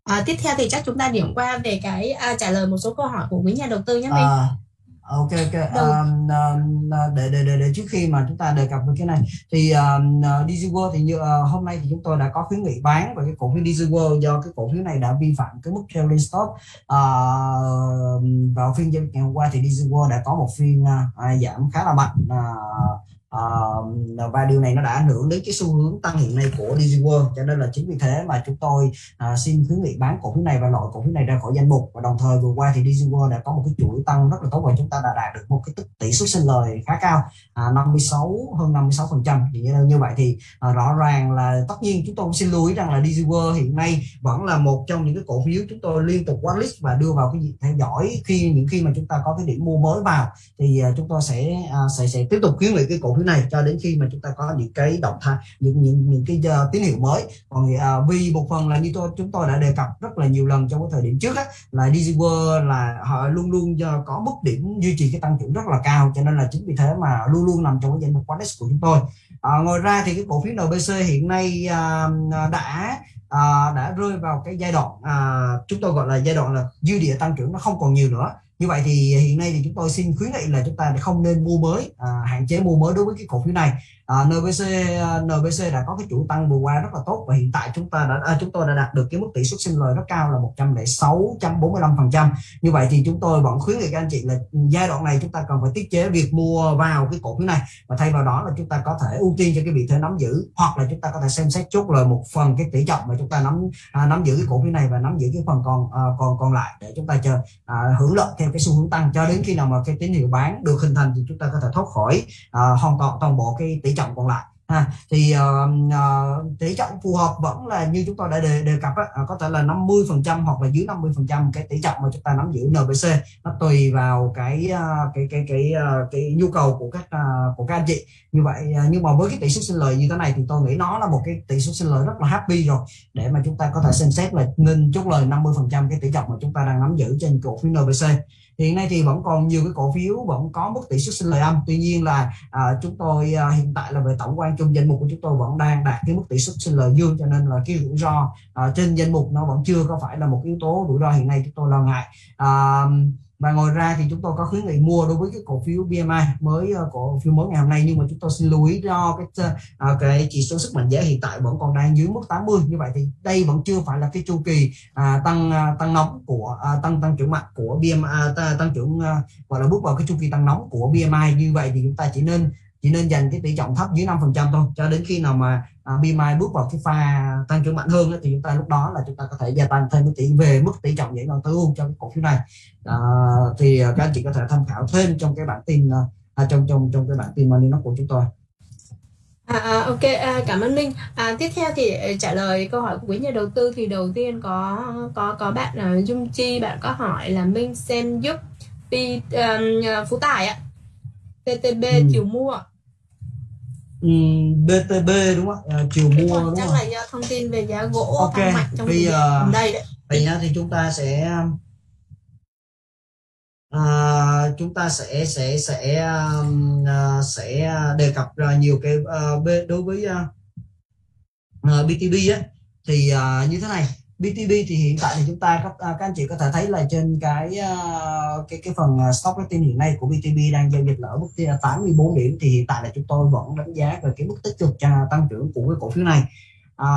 à, tiếp theo thì chắc chúng ta điểm qua về cái à, trả lời một số câu hỏi của quý nhà đầu tư nhé Minh. à, ok. Ok um, um, để, để để để trước khi mà chúng ta đề cập về cái này thì um, DigiWorld thì như uh, hôm nay thì chúng tôi đã có khuyến nghị bán về cái cổ phiếu DigiWorld do cái cổ phiếu này đã vi phạm cái mức trailing stop. Uh, vào phiên giao dịch ngày hôm qua thì DigiWorld đã có một phiên uh, giảm khá là mạnh uh, uh, và điều này nó đã ảnh hưởng đến cái xu hướng tăng hiện nay của DigiWorld cho nên là chính vì thế mà chúng tôi uh, xin khuyến nghị bán cổ phiếu này và loại cổ phiếu này ra khỏi danh mục. Và đồng thời vừa qua thì DigiWorld đã có một cái chuỗi tăng rất là tốt và chúng ta đã đạt được một cái tỷ suất sinh lời khá cao à, uh, 56 hơn 56 phần trăm. Như vậy thì uh, rõ ràng là tất nhiên chúng tôi cũng xin lưu ý rằng là DigiWorld hiện nay vẫn là một trong những cái cổ phiếu chúng tôi liên tục watchlist và đưa vào cái theo dõi khi những khi mà chúng ta có cái điểm mua mới vào. Thì uh, chúng tôi sẽ uh, sẽ sẽ tiếp tục khuyến nghị cái cổ phiếu này cho đến khi mà chúng ta có những cái động thái những những những cái uh, tín hiệu mới. Còn uh, vì một phần là như tôi chúng tôi đã đề cập rất là nhiều lần trong cái thời điểm trước á, là DigiWorld là họ luôn luôn uh, có mức điểm duy trì cái tăng trưởng rất là cao cho nên là chính vì thế mà luôn luôn nằm trong cái danh mục quán của chúng tôi. À, ngoài ra thì cái cổ phiếu NBC hiện nay uh, đã à, đã rơi vào cái giai đoạn à, chúng tôi gọi là giai đoạn là dư địa tăng trưởng nó không còn nhiều nữa như vậy thì hiện nay thì chúng tôi xin khuyến nghị là chúng ta không nên mua mới à, hạn chế mua mới đối với cái cổ phiếu này à, NBC à, NBC đã có cái chủ tăng vừa qua rất là tốt và hiện tại chúng ta đã à, chúng tôi đã đạt được cái mức tỷ suất sinh lời rất cao là 106.45% như vậy thì chúng tôi vẫn khuyến nghị các anh chị là giai đoạn này chúng ta cần phải tiết chế việc mua vào cái cổ phiếu này và thay vào đó là chúng ta có thể ưu tiên cho cái vị thế nắm giữ hoặc là chúng ta có thể xem xét chốt lời một phần cái tỷ trọng mà chúng ta nắm à, nắm giữ cái cổ phiếu này và nắm giữ cái phần còn à, còn còn lại để chúng ta chờ à, hưởng lợi theo cái xu hướng tăng. Cho đến khi nào mà cái tín hiệu bán được hình thành thì chúng ta có thể thoát khỏi à, hoàn toàn toàn bộ cái tỷ trọng còn lại. Ha thì uh, uh, tỷ trọng phù hợp vẫn là như chúng tôi đã đề, đề cập á, à, có thể là 50 phần trăm hoặc là dưới 50 phần trăm cái tỷ trọng mà chúng ta nắm giữ NBC nó tùy vào cái uh, cái cái cái uh, cái nhu cầu của các uh, của các anh chị. Như vậy uh, nhưng mà với cái tỷ suất sinh lời như thế này thì tôi nghĩ nó là một cái tỷ suất sinh lời rất là happy rồi. Để mà chúng ta có thể xem xét là nên chốt lời 50 phần trăm cái tỷ trọng mà chúng ta đang nắm giữ trên cổ phiếu NBC hiện nay thì vẫn còn nhiều cái cổ phiếu vẫn có mức tỷ suất sinh lời âm. Tuy nhiên là à, chúng tôi à, hiện tại là về tổng quan chung danh mục của chúng tôi vẫn đang đạt cái mức tỷ suất sinh lời dương cho nên là cái rủi ro à, trên danh mục nó vẫn chưa có phải là một yếu tố rủi ro hiện nay chúng tôi lo ngại. À, và ngoài ra thì chúng tôi có khuyến nghị mua đối với cái cổ phiếu BMI mới ờ, cổ phiếu mới ngày hôm nay. Nhưng mà chúng tôi xin lưu ý do cái ờ, à, cái chỉ số sức mạnh giá hiện tại vẫn còn đang dưới mức 80 như vậy thì đây vẫn chưa phải là cái chu kỳ à, tăng à, tăng nóng của à, tăng tăng trưởng mạnh của BMI uh, à, tăng trưởng à, gọi là bước vào cái chu kỳ tăng nóng của BMI như vậy thì chúng ta chỉ nên chỉ nên dành cái tỷ trọng thấp dưới 5% thôi. Cho đến khi nào mà à, BMI bước vào cái pha tăng trưởng mạnh hơn thì chúng ta lúc đó là chúng ta có thể gia tăng thêm cái tỷ về mức tỷ trọng giải ngân tối ưu cho cái cổ phiếu này. À, thì các anh chị có thể tham khảo thêm trong cái bản tin à, trong trong trong cái bản tin money nó của chúng tôi. À, à, ok à, cảm ơn Minh. À, tiếp theo thì trả lời câu hỏi của quý nhà đầu tư thì đầu tiên có có có bạn uh, Dung Chi bạn có hỏi là Minh xem giúp P, um, Phú Tài ạ. TTB ừ. chiều mua BTB đúng không? À, chiều mua đúng, đúng chắc không? là do thông tin về giá gỗ okay. tăng mạnh trong bây giờ đây đấy. Giờ thì chúng ta sẽ à, chúng ta sẽ sẽ sẽ uh, sẽ đề cập nhiều cái uh, đối với uh, uh, BTB á thì uh, như thế này BTB thì hiện tại thì chúng ta các, à, các anh chị có thể thấy là trên cái à, cái cái phần à, stock rating hiện nay của BTB đang giao dịch ở mức 84 điểm thì hiện tại là chúng tôi vẫn đánh giá về cái mức tích cực cho tăng trưởng của cái cổ phiếu này. À,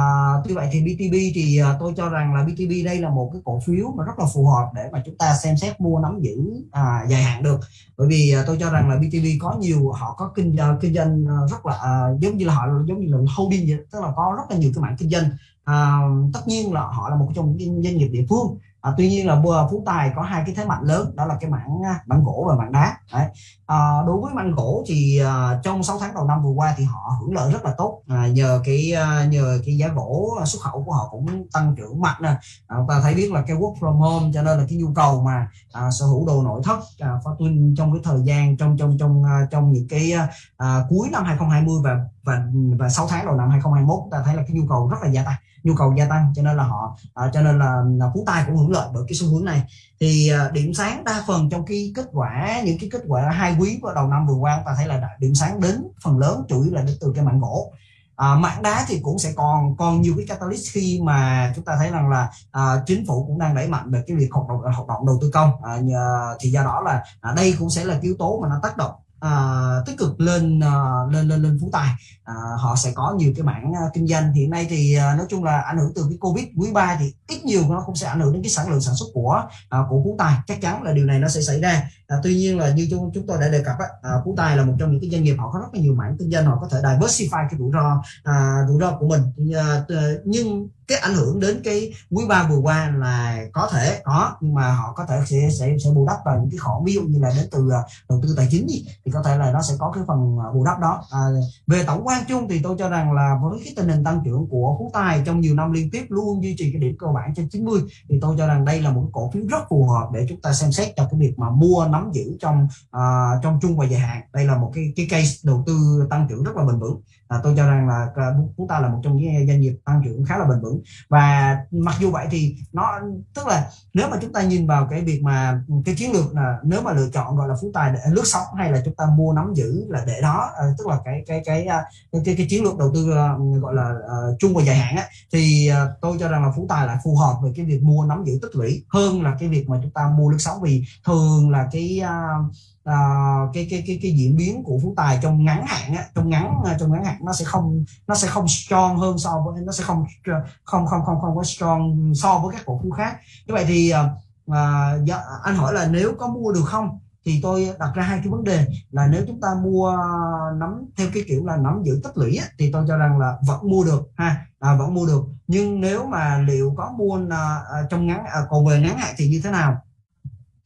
tuy vậy thì BTB thì tôi cho rằng là BTB đây là một cái cổ phiếu mà rất là phù hợp để mà chúng ta xem xét mua nắm giữ à, dài hạn được. Bởi vì tôi cho rằng là BTB có nhiều họ có kinh kinh doanh rất là à, giống như là họ giống như là holding vậy tức là có rất là nhiều cái mảng kinh doanh à, tất nhiên là họ là một trong những doanh nghiệp địa phương. À, tuy nhiên là phú tài có hai cái thế mạnh lớn đó là cái mảng à, mảng gỗ và mảng đá Đấy. À, đối với mảng gỗ thì à, trong 6 tháng đầu năm vừa qua thì họ hưởng lợi rất là tốt. À, nhờ cái à, nhờ cái giá gỗ xuất khẩu của họ cũng tăng trưởng mạnh nè. À, ta thấy biết là cái work from home cho nên là cái nhu cầu mà à, sở hữu đồ nội thất à, sinh trong cái thời gian trong trong trong à, trong những cái à, à cuối năm 2020 và và và 6 tháng đầu năm 2021 ta thấy là cái nhu cầu rất là gia tăng nhu cầu gia tăng cho nên là họ uh, cho nên là, là phú tài cũng hưởng lợi bởi cái xu hướng này. Thì uh, điểm sáng đa phần trong cái kết quả những cái kết quả hai quý vào đầu năm vừa qua ta thấy là điểm sáng đến phần lớn chủ yếu là đến từ cái mảng gỗ. À, mảng đá thì cũng sẽ còn còn nhiều cái catalyst khi mà chúng ta thấy rằng là à, chính phủ cũng đang đẩy mạnh về cái việc hoạt động hoạt động đầu tư công. À, nhờ, thì do đó là à, đây cũng sẽ là yếu tố mà nó tác động uh, tích cực lên uh, lên lên lên phú tài. Uh, họ sẽ có nhiều cái mảng uh, kinh doanh. Hiện nay thì uh, nói chung là ảnh hưởng từ cái covid quý 3 thì ít nhiều nó cũng sẽ ảnh hưởng đến cái sản lượng sản xuất của uh, của phú tài. Chắc chắn là điều này nó sẽ xảy ra. Uh, tuy nhiên là như chúng, chúng tôi đã đề cập uh, phú tài là một trong những cái doanh nghiệp họ có rất là nhiều mảng kinh doanh họ có thể diversify cái rủi ro uh, rủi ro của mình. Uh, nhưng cái ảnh hưởng đến cái quý ba vừa qua là có thể có nhưng mà họ có thể sẽ sẽ sẽ bù đắp vào những cái khoản ví dụ như là đến từ à, đầu tư tài chính gì thì có thể là nó sẽ có cái phần à, bù đắp đó. À, về tổng quan chung thì tôi cho rằng là với cái tình hình tăng trưởng của phú tài trong nhiều năm liên tiếp luôn duy trì cái điểm cơ bản trên 90 thì tôi cho rằng đây là một cổ phiếu rất phù hợp để chúng ta xem xét cho cái việc mà mua nắm giữ trong uh, trong chung và dài hạn. Đây là một cái cái case đầu tư tăng trưởng rất là bền vững à, tôi cho rằng là à, chúng ta là một trong những à, doanh nghiệp tăng trưởng khá là bền vững. Và mặc dù vậy thì nó tức là nếu mà chúng ta nhìn vào cái việc mà ừ, cái chiến lược là nếu mà lựa chọn gọi là phú tài để lướt sóng hay là chúng ta mua nắm giữ là để đó à, tức là cái cái cái cái cái, cái, cái chiến lược đầu tư gọi là uh, trung và dài hạn á, thì uh, tôi cho rằng là phú tài lại phù hợp với cái việc mua nắm giữ tích lũy hơn là cái việc mà chúng ta mua lướt sóng. Vì thường là cái uh, uh, cái cái cái cái diễn biến của phú tài trong ngắn hạn á, trong ngắn ờ, trong ngắn hạn nó sẽ không nó sẽ không strong hơn so với nó sẽ không ờ, không không không không có strong so với các cổ phiếu khác. Như vậy thì uh, uh, anh hỏi là nếu có mua được không thì tôi đặt ra hai cái vấn đề là nếu chúng ta mua nắm theo cái kiểu là nắm giữ tích lũy á, thì tôi cho rằng là vẫn mua được ha à, vẫn mua được. Nhưng nếu mà liệu có mua à, trong ngắn à, còn về ngắn hạn thì như thế nào?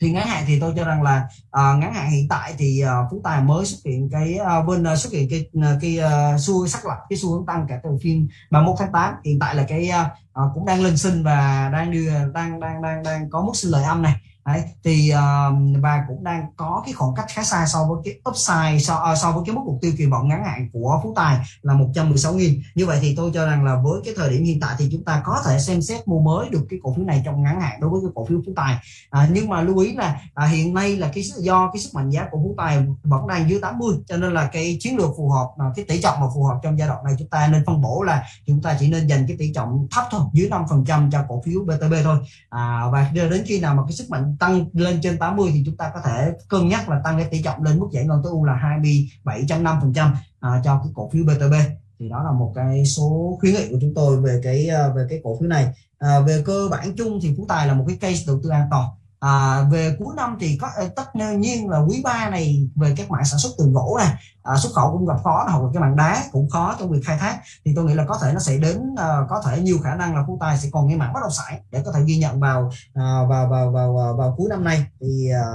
Thì ngắn hạn thì tôi cho rằng là uh, ngắn hạn hiện tại thì uh, phú tài mới xuất hiện cái uh, bên uh, xuất hiện cái cái uh, xu sắc lập cái xu hướng tăng cả từ phiên 31 tháng 8 hiện tại là cái uh, cũng đang lên sinh và đang đưa đang đang đang đang có mức sinh lời âm này. Đấy, thì uh, và cũng đang có cái khoảng cách khá xa so với cái upside so, uh, so với cái mức mục tiêu kỳ vọng ngắn hạn của Phú Tài là 116.000 như vậy thì tôi cho rằng là với cái thời điểm hiện tại thì chúng ta có thể xem xét mua mới được cái cổ phiếu này trong ngắn hạn đối với cái cổ phiếu Phú Tài. À, nhưng mà lưu ý là à, hiện nay là cái do cái sức mạnh giá của Phú Tài vẫn đang dưới 80 cho nên là cái chiến lược phù hợp à, cái tỷ trọng mà phù hợp trong giai đoạn này chúng ta nên phân bổ là chúng ta chỉ nên dành cái tỷ trọng thấp thôi dưới 5% cho cổ phiếu BTB thôi. À, và đến khi nào mà cái sức mạnh tăng lên trên 80 thì chúng ta có thể cân nhắc là tăng cái tỷ trọng lên mức giải ngân tối ưu là 27.5% à, cho cái cổ phiếu BTB thì đó là một cái số khuyến nghị của chúng tôi về cái à, về cái cổ phiếu này. À, về cơ bản chung thì phú tài là một cái case đầu tư an toàn à, về cuối năm thì có ờ, tất nhiên là quý ba này về các mạng sản xuất từ gỗ này à, xuất khẩu cũng gặp khó hoặc là cái mạng đá cũng khó trong việc khai thác. Thì tôi nghĩ là có thể nó sẽ đến à, có thể nhiều khả năng là phú tài sẽ còn cái mạng bất động sản để có thể ghi nhận vào à, vào, vào vào vào vào cuối năm nay. Thì à,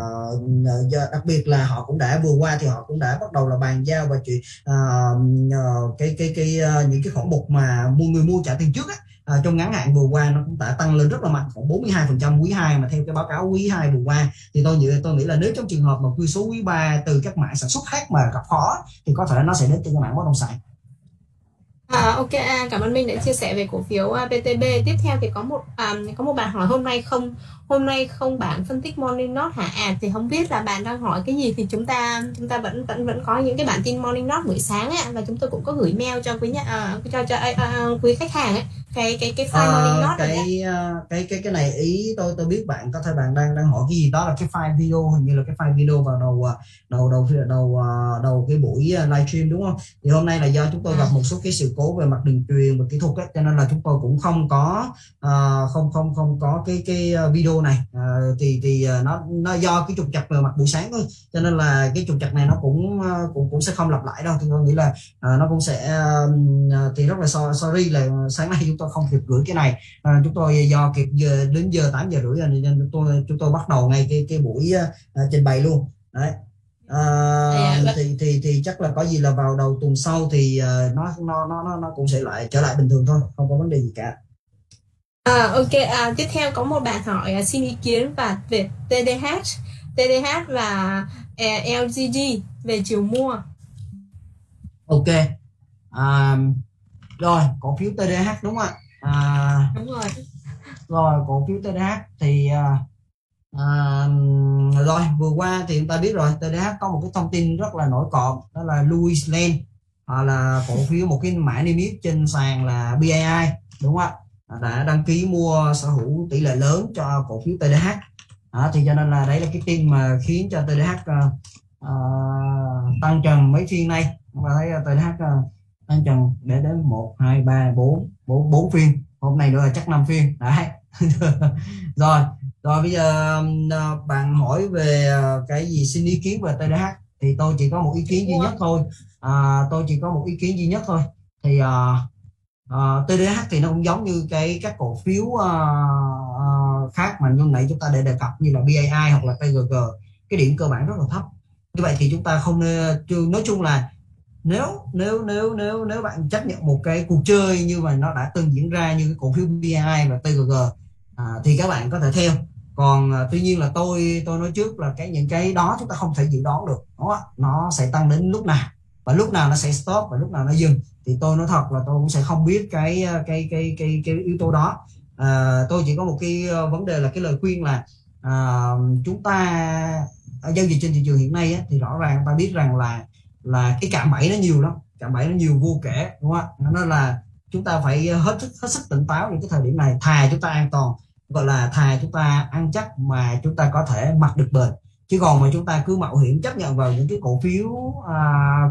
đặc biệt là họ cũng đã vừa qua thì họ cũng đã bắt đầu là bàn giao và chuyện à, cái cái cái, cái những cái khoản mục mà mua người mua trả tiền trước á à, trong ngắn hạn vừa qua nó cũng đã tăng lên rất là mạnh khoảng 42 phần trăm quý 2 mà theo cái báo cáo quý 2 vừa qua. Thì tôi nghĩ tôi nghĩ là nếu trong trường hợp mà quy số quý 3 từ các mạng sản xuất khác mà gặp khó thì có thể nó sẽ đến từ cái mạng bất động sản. À, ok à, cảm ơn Minh đã chia sẻ về cổ phiếu PTB à, tiếp theo thì có một à, có một bạn hỏi hôm nay không hôm nay không bạn phân tích morning note hả? À thì không biết là bạn đang hỏi cái gì thì chúng ta chúng ta vẫn vẫn vẫn có những cái bản tin morning note buổi sáng á và chúng tôi cũng có gửi mail cho quý nhà à, cho cho à, à quý khách hàng ấy cái cái cái file à, morning note cái cái cái cái này ý tôi tôi biết bạn có thể bạn đang đang hỏi cái gì. Đó là cái file video hình như là cái file video vào đầu đầu đầu đầu đầu, đầu cái buổi livestream đúng không? Thì hôm nay là do chúng tôi gặp một số cái sự cố về mặt đường truyền và kỹ thuật ấy, cho nên là chúng tôi cũng không có uh, không không không có cái cái video này. À, thì thì nó nó do cái trục chặt về mặt buổi sáng thôi. Cho nên là cái trục chặt này nó cũng cũng cũng sẽ không lặp lại đâu. Thì tôi nghĩ là à, nó cũng sẽ à, thì rất là sorry là sáng nay chúng tôi không kịp gửi cái này. À, chúng tôi do kịp giờ đến giờ 8 giờ rưỡi rồi nên chúng tôi chúng tôi bắt đầu ngay cái cái buổi à, trình bày luôn. Đấy. À, thì thì thì chắc là có gì là vào đầu tuần sau thì uh, nó nó nó nó cũng sẽ lại trở lại bình thường thôi không có vấn đề gì cả. À, ok, à, tiếp theo có một bạn hỏi à, xin ý kiến và về TDH, TDH và à, LGG về chiều mua. Ok, à, rồi cổ phiếu TDH đúng không ạ? À, đúng rồi. Rồi cổ phiếu TDH thì à, à, rồi vừa qua thì chúng ta biết rồi TDH có một cái thông tin rất là nổi cộm đó là Louis Land à, là cổ phiếu một cái mã niêm yết trên sàn là BAI đúng không ạ? đã đăng ký mua sở hữu tỷ lệ lớn cho cổ phiếu TDH à, thì cho nên là đấy là cái tin mà khiến cho TDH uh, uh, tăng trần mấy phiên nay và thấy TDH uh, nói chung để đến một hai ba bốn bốn bốn phiên. Hôm nay nữa là chắc năm phiên. Đấy. Rồi rồi bây giờ ờ, bạn hỏi về ờ, cái gì xin ý kiến về TDH thì tôi chỉ có một ý kiến duy nhất thôi. À, tôi chỉ có một ý kiến duy nhất thôi. Thì ờ, à, à, TDH thì nó cũng giống như cái các cổ phiếu à, à, khác mà như nãy chúng ta để đề cập như là BAI hoặc là TGG cái điểm cơ bản rất là thấp. Như vậy thì chúng ta không nói chung là nếu nếu nếu nếu nếu bạn chấp nhận một cái cuộc chơi như mà nó đã từng diễn ra như cái cổ phiếu BI và TGG à, thì các bạn có thể theo. Còn à, tuy nhiên là tôi tôi nói trước là cái những cái đó chúng ta không thể dự đoán được đó nó sẽ tăng đến lúc nào? Và lúc nào nó sẽ stop và lúc nào nó dừng? Thì tôi nói thật là tôi cũng sẽ không biết cái à, cái cái cái cái yếu tố đó. À, tôi chỉ có một cái ờ, vấn đề là cái lời khuyên là à, chúng ta à, giao dịch trên thị trường hiện nay á, thì rõ ràng ta biết rằng là là cái cạm bẫy nó nhiều lắm cạm bẫy nó nhiều vô kể đúng không ạ? Là chúng ta phải hết sức hết sức tỉnh táo những cái thời điểm này thà chúng ta an toàn gọi là thà chúng ta ăn chắc mà chúng ta có thể mặc được bền. Chứ còn mà chúng ta cứ mạo hiểm chấp nhận vào những cái cổ phiếu à,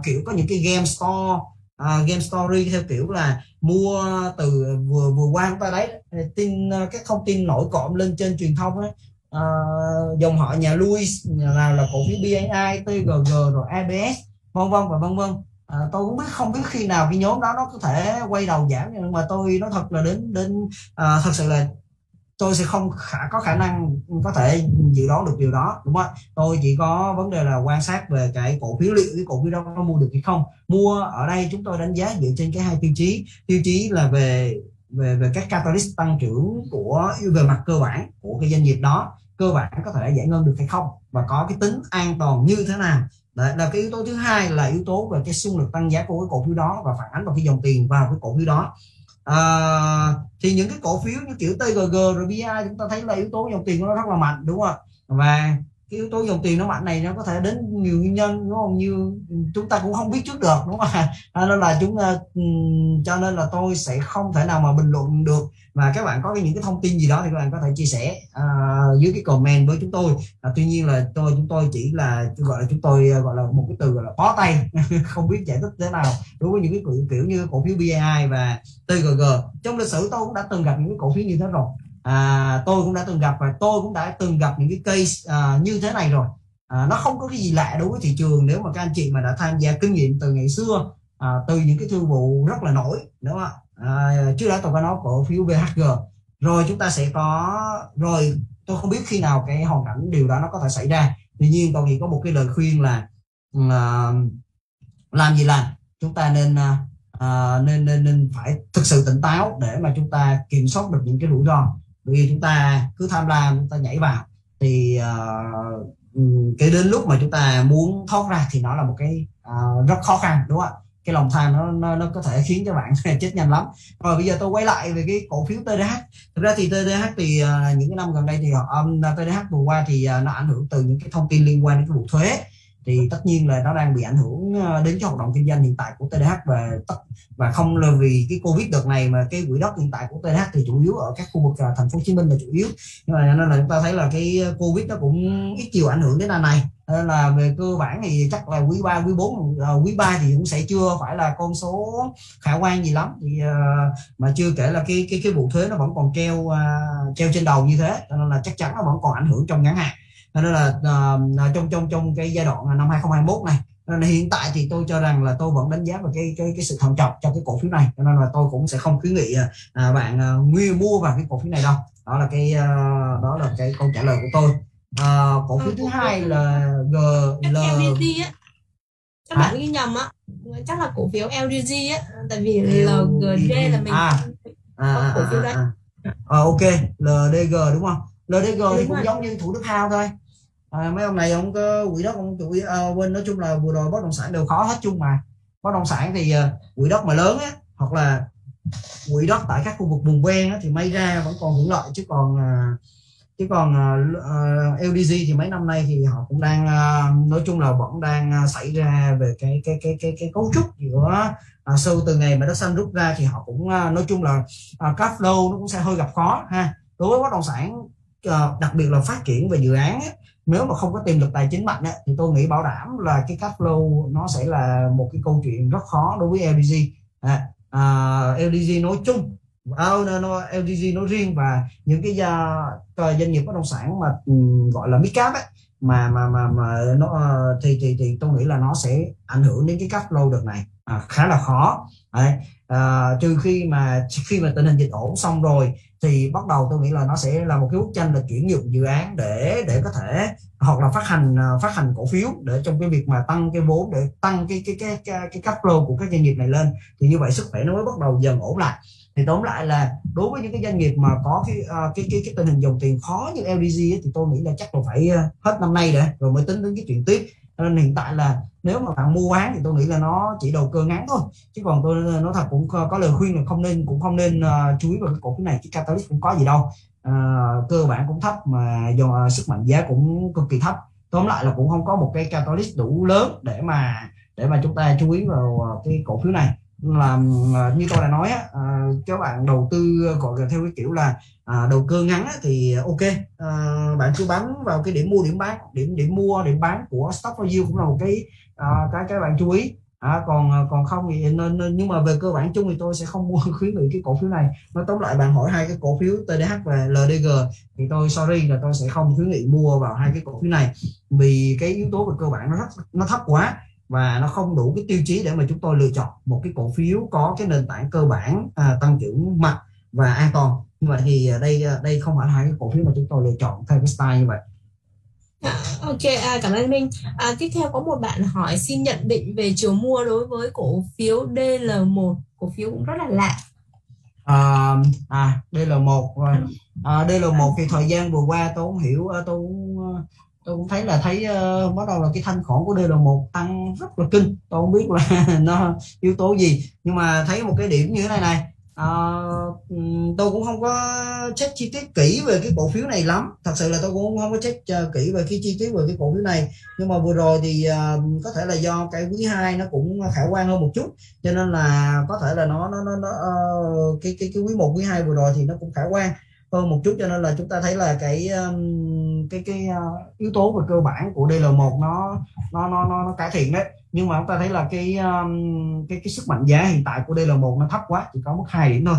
kiểu có những cái game store à, game story theo kiểu là mua từ vừa vừa qua chúng ta đấy tin các thông tin nổi cộm lên trên truyền thông ấy à, dòng họ nhà Louis là là cổ phiếu BNI, TGG rồi ABS vân vân và vân vân. À, tôi cũng biết không biết khi nào cái nhóm đó nó có thể quay đầu giảm nhưng mà tôi nói thật là đến đến à, thật sự là tôi sẽ không khả có khả năng có thể dự đoán được điều đó đúng không tôi chỉ có vấn đề là quan sát về cái cổ phiếu liệu cái cổ phiếu đó có mua được hay không. Mua ở đây chúng tôi đánh giá dựa trên cái hai tiêu chí. Tiêu chí là về về về các catalyst tăng trưởng của về mặt cơ bản của cái doanh nghiệp đó cơ bản có thể giải ngân được hay không và có cái tính an toàn như thế nào. Đấy, là cái yếu tố thứ hai là yếu tố về cái xung lực tăng giá của cái cổ phiếu đó và phản ánh vào cái dòng tiền vào cái cổ phiếu đó. À, thì những cái cổ phiếu như kiểu TGG rồi BI chúng ta thấy là yếu tố dòng tiền của nó rất là mạnh đúng không và cái yếu tố dòng tiền nó mạnh này nó có thể đến nhiều nguyên nhân đúng không? Như chúng ta cũng không biết trước được đúng không à, nên là chúng ờ, cho nên là tôi sẽ không thể nào mà bình luận được. Và các bạn có những cái thông tin gì đó thì các bạn có thể chia sẻ uh, dưới cái comment với chúng tôi. À, tuy nhiên là tôi chúng tôi chỉ là gọi là chúng tôi ờ, gọi là một cái từ gọi là bó tay không biết giải thích thế nào đối với những cái kiểu, kiểu như cổ phiếu BAI và TGG trong lịch sử tôi cũng đã từng gặp những cái cổ phiếu như thế rồi à, tôi cũng đã từng gặp và tôi cũng đã từng gặp những cái case à, như thế này rồi. À, nó không có cái gì lạ đối với thị trường nếu mà các anh chị mà đã tham gia kinh nghiệm từ ngày xưa à, từ những cái thương vụ rất là nổi đúng không ạ? À, trước đó tôi có nói cổ phiếu VHG rồi chúng ta sẽ có rồi tôi không biết khi nào cái hoàn cảnh điều đó nó có thể xảy ra. Tuy nhiên tôi nghĩ có một cái lời khuyên là uh, làm gì làm chúng ta nên uh, nên nên nên phải thực sự tỉnh táo để mà chúng ta kiểm soát được những cái rủi ro vì chúng ta cứ tham lam chúng ta nhảy vào. Thì uh, cái đến lúc mà chúng ta muốn thoát ra thì nó là một cái uh, rất khó khăn đúng không ạ? Cái lòng tham nó, nó nó có thể khiến cho bạn chết nhanh lắm. Rồi bây giờ tôi quay lại về cái cổ phiếu TDH thực ra thì TDH thì uh, những cái năm gần đây thì um, TDH vừa qua thì uh, nó ảnh hưởng từ những cái thông tin liên quan đến cái vụ thuế thì tất nhiên là nó đang bị ảnh hưởng ờ, đến cho hoạt động kinh doanh hiện tại của TDH và tất và không là vì cái Covid đợt này mà cái quỹ đất hiện tại của TDH thì chủ yếu ở các khu vực ờ, thành phố Hồ Chí Minh là chủ yếu. Nhưng mà nên là chúng ta thấy là cái ờ, Covid nó cũng ít chiều ảnh hưởng đến năm này. Nên là về cơ bản thì chắc là quý 3, quý 4, quý 3 thì cũng sẽ chưa phải là con số khả quan gì lắm. Thì mà chưa kể là cái cái cái vụ thuế nó vẫn còn treo treo trên đầu như thế. Nên là chắc chắn nó vẫn còn ảnh hưởng trong ngắn hạn nên là uh, trong trong trong cái giai đoạn năm 2021 này nên hiện tại thì tôi cho rằng là tôi vẫn đánh giá về cái cái cái sự thận trọng trong cái cổ phiếu này. Cho nên là tôi cũng sẽ không khuyến nghị à, bạn à, nguyên mua vào cái cổ phiếu này đâu. Đó là cái à, đó là cái câu trả lời của tôi. À, cổ phiếu thứ hai là GL các bạn ghi nhầm á. Chắc là cổ phiếu LDG á. Tại vì LGD là mình à, à, à, cổ phiếu đấy. à, à. à, ok. LDG đúng không LDG thì cũng giống như thủ đức hao thôi. À, mấy ông này ông có quỹ đất ông chủ à, quên nói chung là vừa rồi bất động sản đều khó hết chung mà. Bất động sản thì uh, quỹ đất mà lớn á hoặc là quỹ đất tại các khu vực vùng ven á, thì may ra vẫn còn hưởng lợi. Chứ còn uh, chứ còn uh, LDG thì mấy năm nay thì họ cũng đang uh, nói chung là vẫn đang uh, xảy ra về cái cái cái cái cái cấu trúc giữa uh, sâu từ ngày mà đất xanh rút ra thì họ cũng uh, nói chung là uh, cash flow nó cũng sẽ hơi gặp khó ha. Đối với bất động sản Ờ, đặc biệt là phát triển về dự án ấy, nếu mà không có tiềm lực tài chính mạnh ấy, thì tôi nghĩ bảo đảm là cái cash flow nó sẽ là một cái câu chuyện rất khó đối với LDG à, à, LDG nói chung à, no, no, LDG nói riêng và những cái uh, doanh nghiệp bất động sản mà um, gọi là mid cap ấy, mà mà mà mà nó uh, thì thì thì tôi nghĩ là nó sẽ ảnh hưởng đến cái cash flow đợt này à, khá là khó Đấy. À, trừ khi mà khi mà tình hình dịch ổn xong rồi thì bắt đầu tôi nghĩ là nó sẽ là một cái bức tranh là chuyển nhượng dự án để để có thể hoặc là phát hành à, phát hành cổ phiếu để trong cái việc mà tăng cái vốn để tăng cái cái cái cái, cái cash flow của các doanh nghiệp này lên. Thì như vậy sức khỏe nó mới bắt đầu dần ổn lại. Thì tóm lại là đối với những cái doanh nghiệp mà có cái à, cái, cái cái tình hình dòng tiền khó như LDG ấy, thì tôi nghĩ là chắc là phải à, hết năm nay rồi rồi mới tính đến cái chuyện tiếp. Nên hiện tại là nếu mà bạn mua bán thì tôi nghĩ là nó chỉ đầu cơ ngắn thôi. Chứ còn tôi nói thật cũng có lời khuyên là không nên cũng không nên uh, chú ý vào cái cổ phiếu này cái catalyst cũng có gì đâu. Uh, cơ bản cũng thấp mà do uh, sức mạnh giá cũng cực kỳ thấp. Tóm lại là cũng không có một cái catalyst đủ lớn để mà để mà chúng ta chú ý vào cái cổ phiếu này. Là như tôi đã nói á, các bạn đầu tư gọi là theo cái kiểu là à, đầu cơ ngắn á, thì ok. À, bạn cứ bán vào cái điểm mua điểm bán điểm điểm mua điểm bán của stock value cũng là một cái à, cái các bạn chú ý. À, còn à, còn không thì nên, nên nhưng mà về cơ bản chung thì tôi sẽ không mua khuyến nghị cái cổ phiếu này. Nói tóm lại bạn hỏi hai cái cổ phiếu TDH và LDG thì tôi sorry là tôi sẽ không khuyến nghị mua vào hai cái cổ phiếu này. Vì cái yếu tố về cơ bản nó rất nó thấp quá và nó không đủ cái tiêu chí để mà chúng tôi lựa chọn một cái cổ phiếu có cái nền tảng cơ bản à, tăng trưởng mạnh và an toàn. Như vậy thì à, đây à, đây không phải hai cái cổ phiếu mà chúng tôi lựa chọn theo cái style như vậy ok, à, cảm ơn Minh. À, tiếp theo có một bạn hỏi xin nhận định về chiều mua đối với cổ phiếu DL1, cổ phiếu cũng rất là lạ. À, à DL1 rồi. À, DL1 thì thời gian vừa qua tôi không hiểu, à, tôi cũng à, tôi cũng thấy là thấy uh, bắt đầu là cái thanh khoản của DL1 tăng rất là kinh tôi không biết là nó yếu tố gì nhưng mà thấy một cái điểm như thế này này à, tôi cũng không có check chi tiết kỹ về cái cổ phiếu này lắm. Thật sự là tôi cũng không có check ờ, kỹ về cái chi tiết về cái cổ phiếu này. Nhưng mà vừa rồi thì à, có thể là do cái quý 2 nó cũng khả quan hơn một chút. Cho nên là có thể là nó nó nó, nó uh, cái cái cái quý 1 quý 2 vừa rồi thì nó cũng khả quan hơn một chút. Cho nên là chúng ta thấy là cái cái cái uh, yếu tố về cơ bản của DL1 nó nó nó nó, nó cải thiện đấy. Nhưng mà chúng ta thấy là cái um, cái cái sức mạnh giá hiện tại của DL1 nó thấp quá chỉ có mức hai điểm thôi.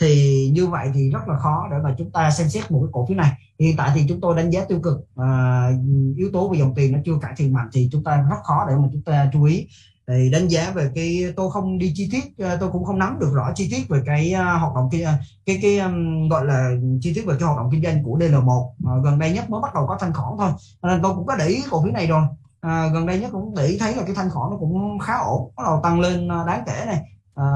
Thì như vậy thì rất là khó để mà chúng ta xem xét một cái cổ phiếu này. Hiện tại thì chúng tôi đánh giá tiêu cực uh, yếu tố về dòng tiền nó chưa cải thiện mạnh thì chúng ta rất khó để mà chúng ta chú ý thì đánh giá về cái tôi không đi chi tiết ờ, tôi cũng không nắm được rõ chi tiết về cái ờ, hoạt động kia cái cái um, gọi là chi tiết về cái hoạt động kinh doanh của DL1 à, gần đây nhất mới bắt đầu có thanh khoản thôi. Nên tôi cũng có để ý cổ phiếu này rồi. À, gần đây nhất cũng để ý thấy là cái thanh khoản nó cũng khá ổn bắt đầu tăng lên đáng kể này. À,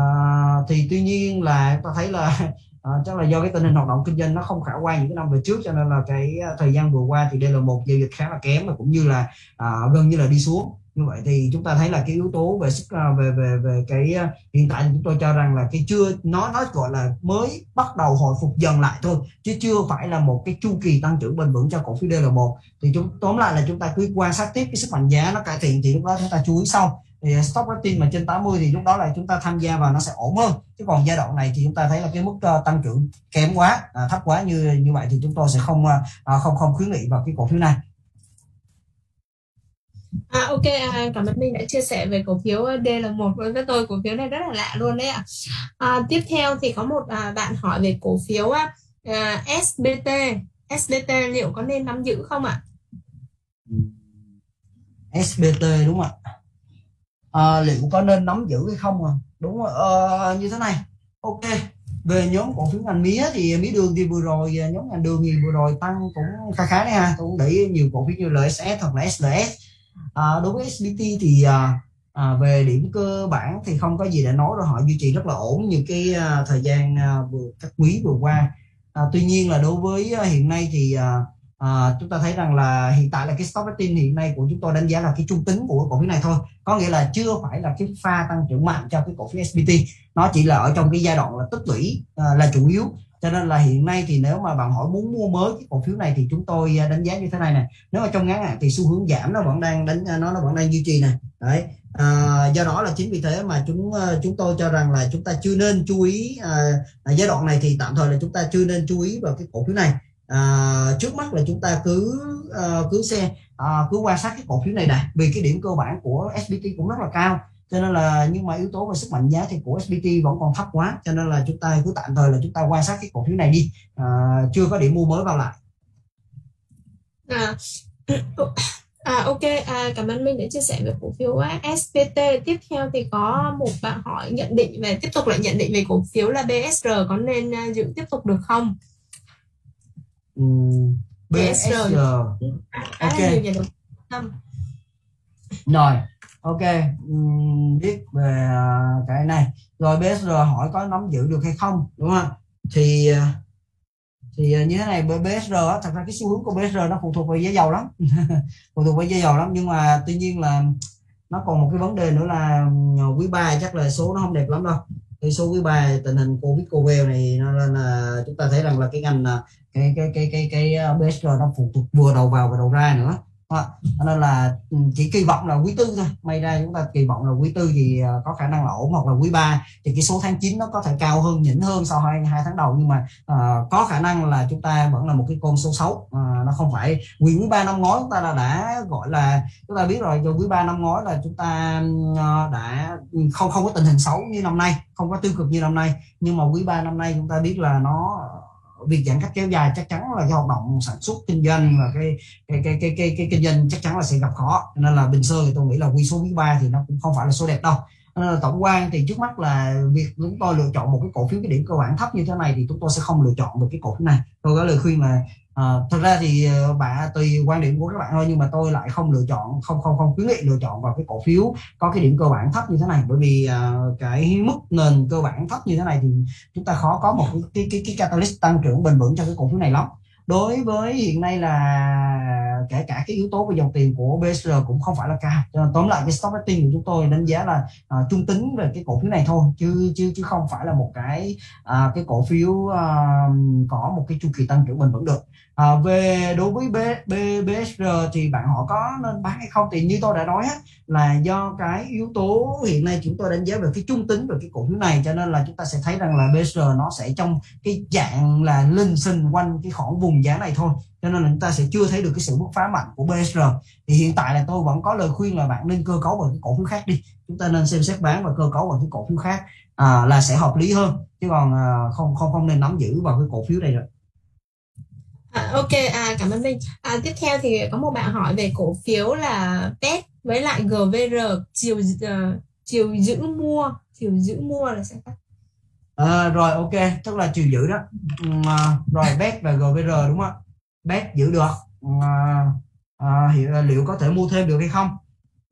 thì tuy nhiên là ta thấy là à, chắc là do cái tình hình hoạt động kinh doanh nó không khả quan những cái năm về trước cho nên là cái thời gian vừa qua thì DL1 giao dịch khá là kém và cũng như là à, gần như là đi xuống như vậy thì chúng ta thấy là cái yếu tố về sức à, về về về cái à, hiện tại chúng tôi cho rằng là cái chưa nó nó gọi là mới bắt đầu hồi phục dần lại thôi chứ chưa phải là một cái chu kỳ tăng trưởng bền vững cho cổ phiếu DL1 thì chúng tóm lại là chúng ta cứ quan sát tiếp cái sức mạnh giá nó cải thiện thì lúc đó chúng ta chú ý sau. Thì à, stop rating mà trên 80 thì lúc đó là chúng ta tham gia vào nó sẽ ổn hơn. Chứ còn giai đoạn này thì chúng ta thấy là cái mức uh, tăng trưởng kém quá thấp quá như như vậy thì chúng tôi sẽ không uh, không không khuyến nghị vào cái cổ phiếu này. À, ok à, cảm ơn Minh đã chia sẻ về cổ phiếu ờ, DL1 với tôi cổ phiếu này rất là lạ luôn đấy ạ. À, tiếp theo thì có một à, bạn hỏi về cổ phiếu à, SBT SBT liệu có nên nắm giữ không ạ? Ừ. SBT đúng không ạ. À, liệu có nên nắm giữ hay không à đúng rồi à, như thế này. Ok về nhóm cổ phiếu ngành mía thì mía đường thì vừa rồi à, nhóm ngành đường thì vừa rồi tăng cũng khá khá đấy ha. Tôi cũng để nhiều cổ phiếu như LSS hoặc là SLS à, đối với SBT thì à, à, về điểm cơ bản thì không có gì để nói rồi họ duy trì rất là ổn như cái à, thời gian à, vừa các quý vừa qua. À, tuy nhiên là đối với à, hiện nay thì à, à, chúng ta thấy rằng là hiện tại là cái stop rating hiện nay của chúng tôi đánh giá là cái trung tính của cổ phiếu này thôi. Có nghĩa là chưa phải là cái pha tăng trưởng mạnh cho cái cổ phiếu SBT nó chỉ là ở trong cái giai đoạn là tích lũy à, là chủ yếu cho nên là hiện nay thì nếu mà bạn hỏi muốn mua mới cái cổ phiếu này thì chúng tôi à, đánh giá như thế này này nếu mà trong ngắn hạn thì xu hướng giảm nó vẫn đang đánh à, nó nó vẫn đang duy trì này đấy. À, do đó là chính vì thế mà chúng à, chúng tôi cho rằng là chúng ta chưa nên chú ý à, giai đoạn này thì tạm thời là chúng ta chưa nên chú ý vào cái cổ phiếu này. À, trước mắt là chúng ta cứ cứ xe cứ quan sát cái cổ phiếu này này vì cái điểm cơ bản của SBT cũng rất là cao cho nên là nhưng mà yếu tố về sức mạnh giá thì của SBT vẫn còn thấp quá. Cho nên là chúng ta cứ tạm thời là chúng ta quan sát cái cổ phiếu này đi. À, chưa có điểm mua mới vào lại. À, à ok à, cảm ơn Minh đã chia sẻ về cổ phiếu SPT tiếp theo thì có một bạn hỏi nhận định về tiếp tục lại nhận định về cổ phiếu là BSR có nên uh, giữ tiếp tục được không? BSR, BSR. ok. rồi ok biết về à, cái này. Rồi BSR hỏi có nắm giữ được hay không đúng không thì à, thì à, như thế này BSR á, thật ra cái xu hướng của BSR nó phụ thuộc vào giá dầu lắm. Phụ thuộc vào giá dầu lắm nhưng mà tuy nhiên là nó còn một cái vấn đề nữa là quý ba chắc là số nó không đẹp lắm đâu. Cái số quý ba tình hình covid covid này nên là chúng ta thấy rằng là cái ngành cái cái cái cái cái BSR nó phụ thuộc vừa đầu vào và đầu ra nữa ha. nên là ừ, chỉ kỳ vọng là quý tư thôi. May ra chúng ta kỳ vọng là quý tư thì ờ, có khả năng là ổn hoặc là quý ba. Thì cái số tháng 9 nó có thể cao hơn nhỉnh hơn sau hai hai tháng đầu. Nhưng mà uh, có khả năng là chúng ta vẫn là một cái con số xấu. Uh, nó không phải quý quý ba năm ngoái chúng ta đã, đã gọi là chúng ta biết rồi cho quý ba năm ngoái là chúng ta uh, đã ừ, không không có tình hình xấu như năm nay không có tiêu cực như năm nay. Nhưng mà quý ba năm nay chúng ta biết là nó việc giãn cách kéo dài chắc chắn là cái hoạt động sản xuất kinh doanh và cái cái cái cái cái, cái kinh doanh chắc chắn là sẽ gặp khó. Nên là bình sơ thì tôi nghĩ là quy số quý ba thì nó cũng không phải là số đẹp đâu. Nên là tổng quan thì trước mắt là việc chúng tôi lựa chọn một cái cổ phiếu cái điểm cơ bản thấp như thế này thì chúng tôi sẽ không lựa chọn được cái cổ phiếu này. Tôi có lời khuyên là À, thật ra thì ờ, bạn tùy quan điểm của các bạn thôi nhưng mà tôi lại không lựa chọn không không không khuyến nghị lựa chọn vào cái cổ phiếu có cái điểm cơ bản thấp như thế này. Bởi vì uh, cái mức nền cơ bản thấp như thế này thì chúng ta khó có một cái cái cái, cái catalyst tăng trưởng bền vững cho cái cổ phiếu này lắm đối với hiện nay là kể cả cái yếu tố về dòng tiền của BSR cũng không phải là cao. Cho tóm lại cái stock rating của chúng tôi đánh giá là uh, trung tính về cái cổ phiếu này thôi chứ chứ chứ không phải là một cái uh, cái cổ phiếu uh, có một cái chu kỳ tăng trưởng bền vững được à, về đối với B, B, BSR thì bạn họ có nên bán hay không? Thì như tôi đã nói á, là do cái yếu tố hiện nay chúng tôi đánh giá về cái trung tính về cái cổ phiếu này cho nên là chúng ta sẽ thấy rằng là BSR nó sẽ trong cái dạng là linh sinh quanh cái khoảng vùng giá này thôi. Cho nên là chúng ta sẽ chưa thấy được cái sự bứt phá mạnh của BSR thì hiện tại là tôi vẫn có lời khuyên là bạn nên cơ cấu vào cái cổ phiếu khác đi. Chúng ta nên xem xét bán và cơ cấu vào cái cổ phiếu khác à, là sẽ hợp lý hơn. Chứ còn à, không không không nên nắm giữ vào cái cổ phiếu này rồi. À, ok, à, cảm ơn Minh. À, tiếp theo thì có một bạn hỏi về cổ phiếu là PET với lại GVR chiều uh, chiều giữ mua, chiều giữ mua là sao? À, rồi ok, tức là chiều giữ đó. Ừ, à, rồi PET và GVR đúng không? PET giữ được. Ừ, à, à, hiện à, liệu có thể mua thêm được hay không?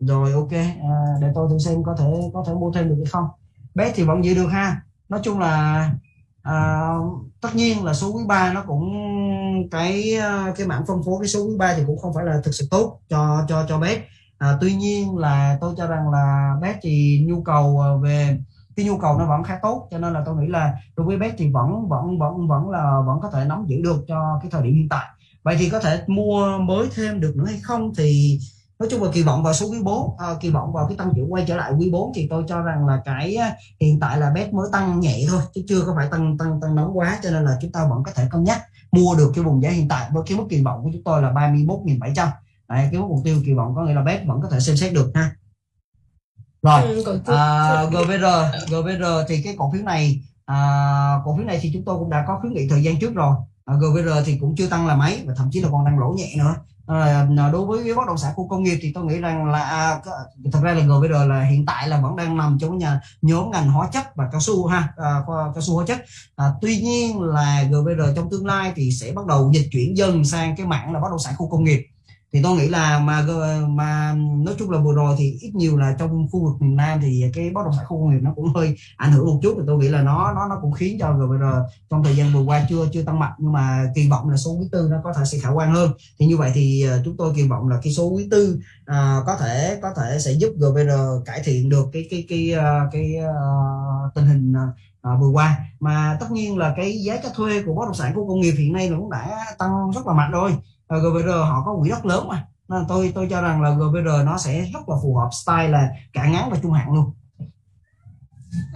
Rồi ok, à, để tôi thử xem có thể có thể mua thêm được hay không. PET thì vẫn giữ được ha. Nói chung là à, tất nhiên là số quý 3 nó cũng cái ờ, cái mảng phân phối cái số quý 3 thì cũng không phải là thực sự tốt cho cho cho bé à, tuy nhiên là tôi cho rằng là bé thì nhu cầu ờ, về cái nhu cầu nó vẫn khá tốt cho nên là tôi nghĩ là đối với bé thì vẫn vẫn vẫn vẫn là vẫn có thể nắm giữ được cho cái thời điểm hiện tại. Vậy thì có thể mua mới thêm được nữa hay không thì nói chung là kỳ vọng vào số quý 4 à, kỳ vọng vào cái tăng trưởng quay trở lại quý 4 thì tôi cho rằng là cái hiện tại là bet mới tăng nhẹ thôi chứ chưa có phải tăng tăng tăng nóng quá cho nên là chúng ta vẫn có thể cân nhắc mua được cái vùng giá hiện tại với cái mức kỳ vọng của chúng tôi là 31.700 Đấy, cái mức mục tiêu kỳ vọng có nghĩa là bet vẫn có thể xem xét được ha. Rồi ừ, à, GVR GVR thì cái cổ phiếu này à, cổ phiếu này thì chúng tôi cũng đã có khuyến nghị thời gian trước rồi. À, GVR thì cũng chưa tăng là mấy và thậm chí là còn đang lỗ nhẹ nữa à, đối với bất động sản khu công nghiệp thì tôi nghĩ rằng là à, thật ra là bây giờ là hiện tại là vẫn đang nằm trong nhà nhóm ngành hóa chất và cao su ha à, cao su hóa chất. À, tuy nhiên là GVR trong tương lai thì sẽ bắt đầu dịch chuyển dần sang cái mảng là bất động sản khu công nghiệp thì tôi nghĩ là mà mà nói chung là vừa rồi thì ít nhiều là trong khu vực miền Nam thì cái bất động sản khu công nghiệp nó cũng hơi ảnh hưởng một chút. Thì tôi nghĩ là nó nó nó cũng khiến cho GVR trong thời gian vừa qua chưa chưa tăng mạnh. Nhưng mà kỳ vọng là số quý tư nó có thể sẽ khả quan hơn. Thì như vậy thì ờ, chúng tôi kỳ vọng là cái số quý tư à, có thể có thể sẽ giúp GVR cải thiện được cái cái cái ờ, cái, cái uh, tình hình à, vừa qua. Mà tất nhiên là cái giá cho thuê của bất động sản khu công nghiệp hiện nay nó cũng đã tăng rất là mạnh rồi. Ờ, GVR họ có quỹ đất lớn mà. Nên tôi tôi cho rằng là GVR nó sẽ rất là phù hợp style là cả ngắn và trung hạn luôn.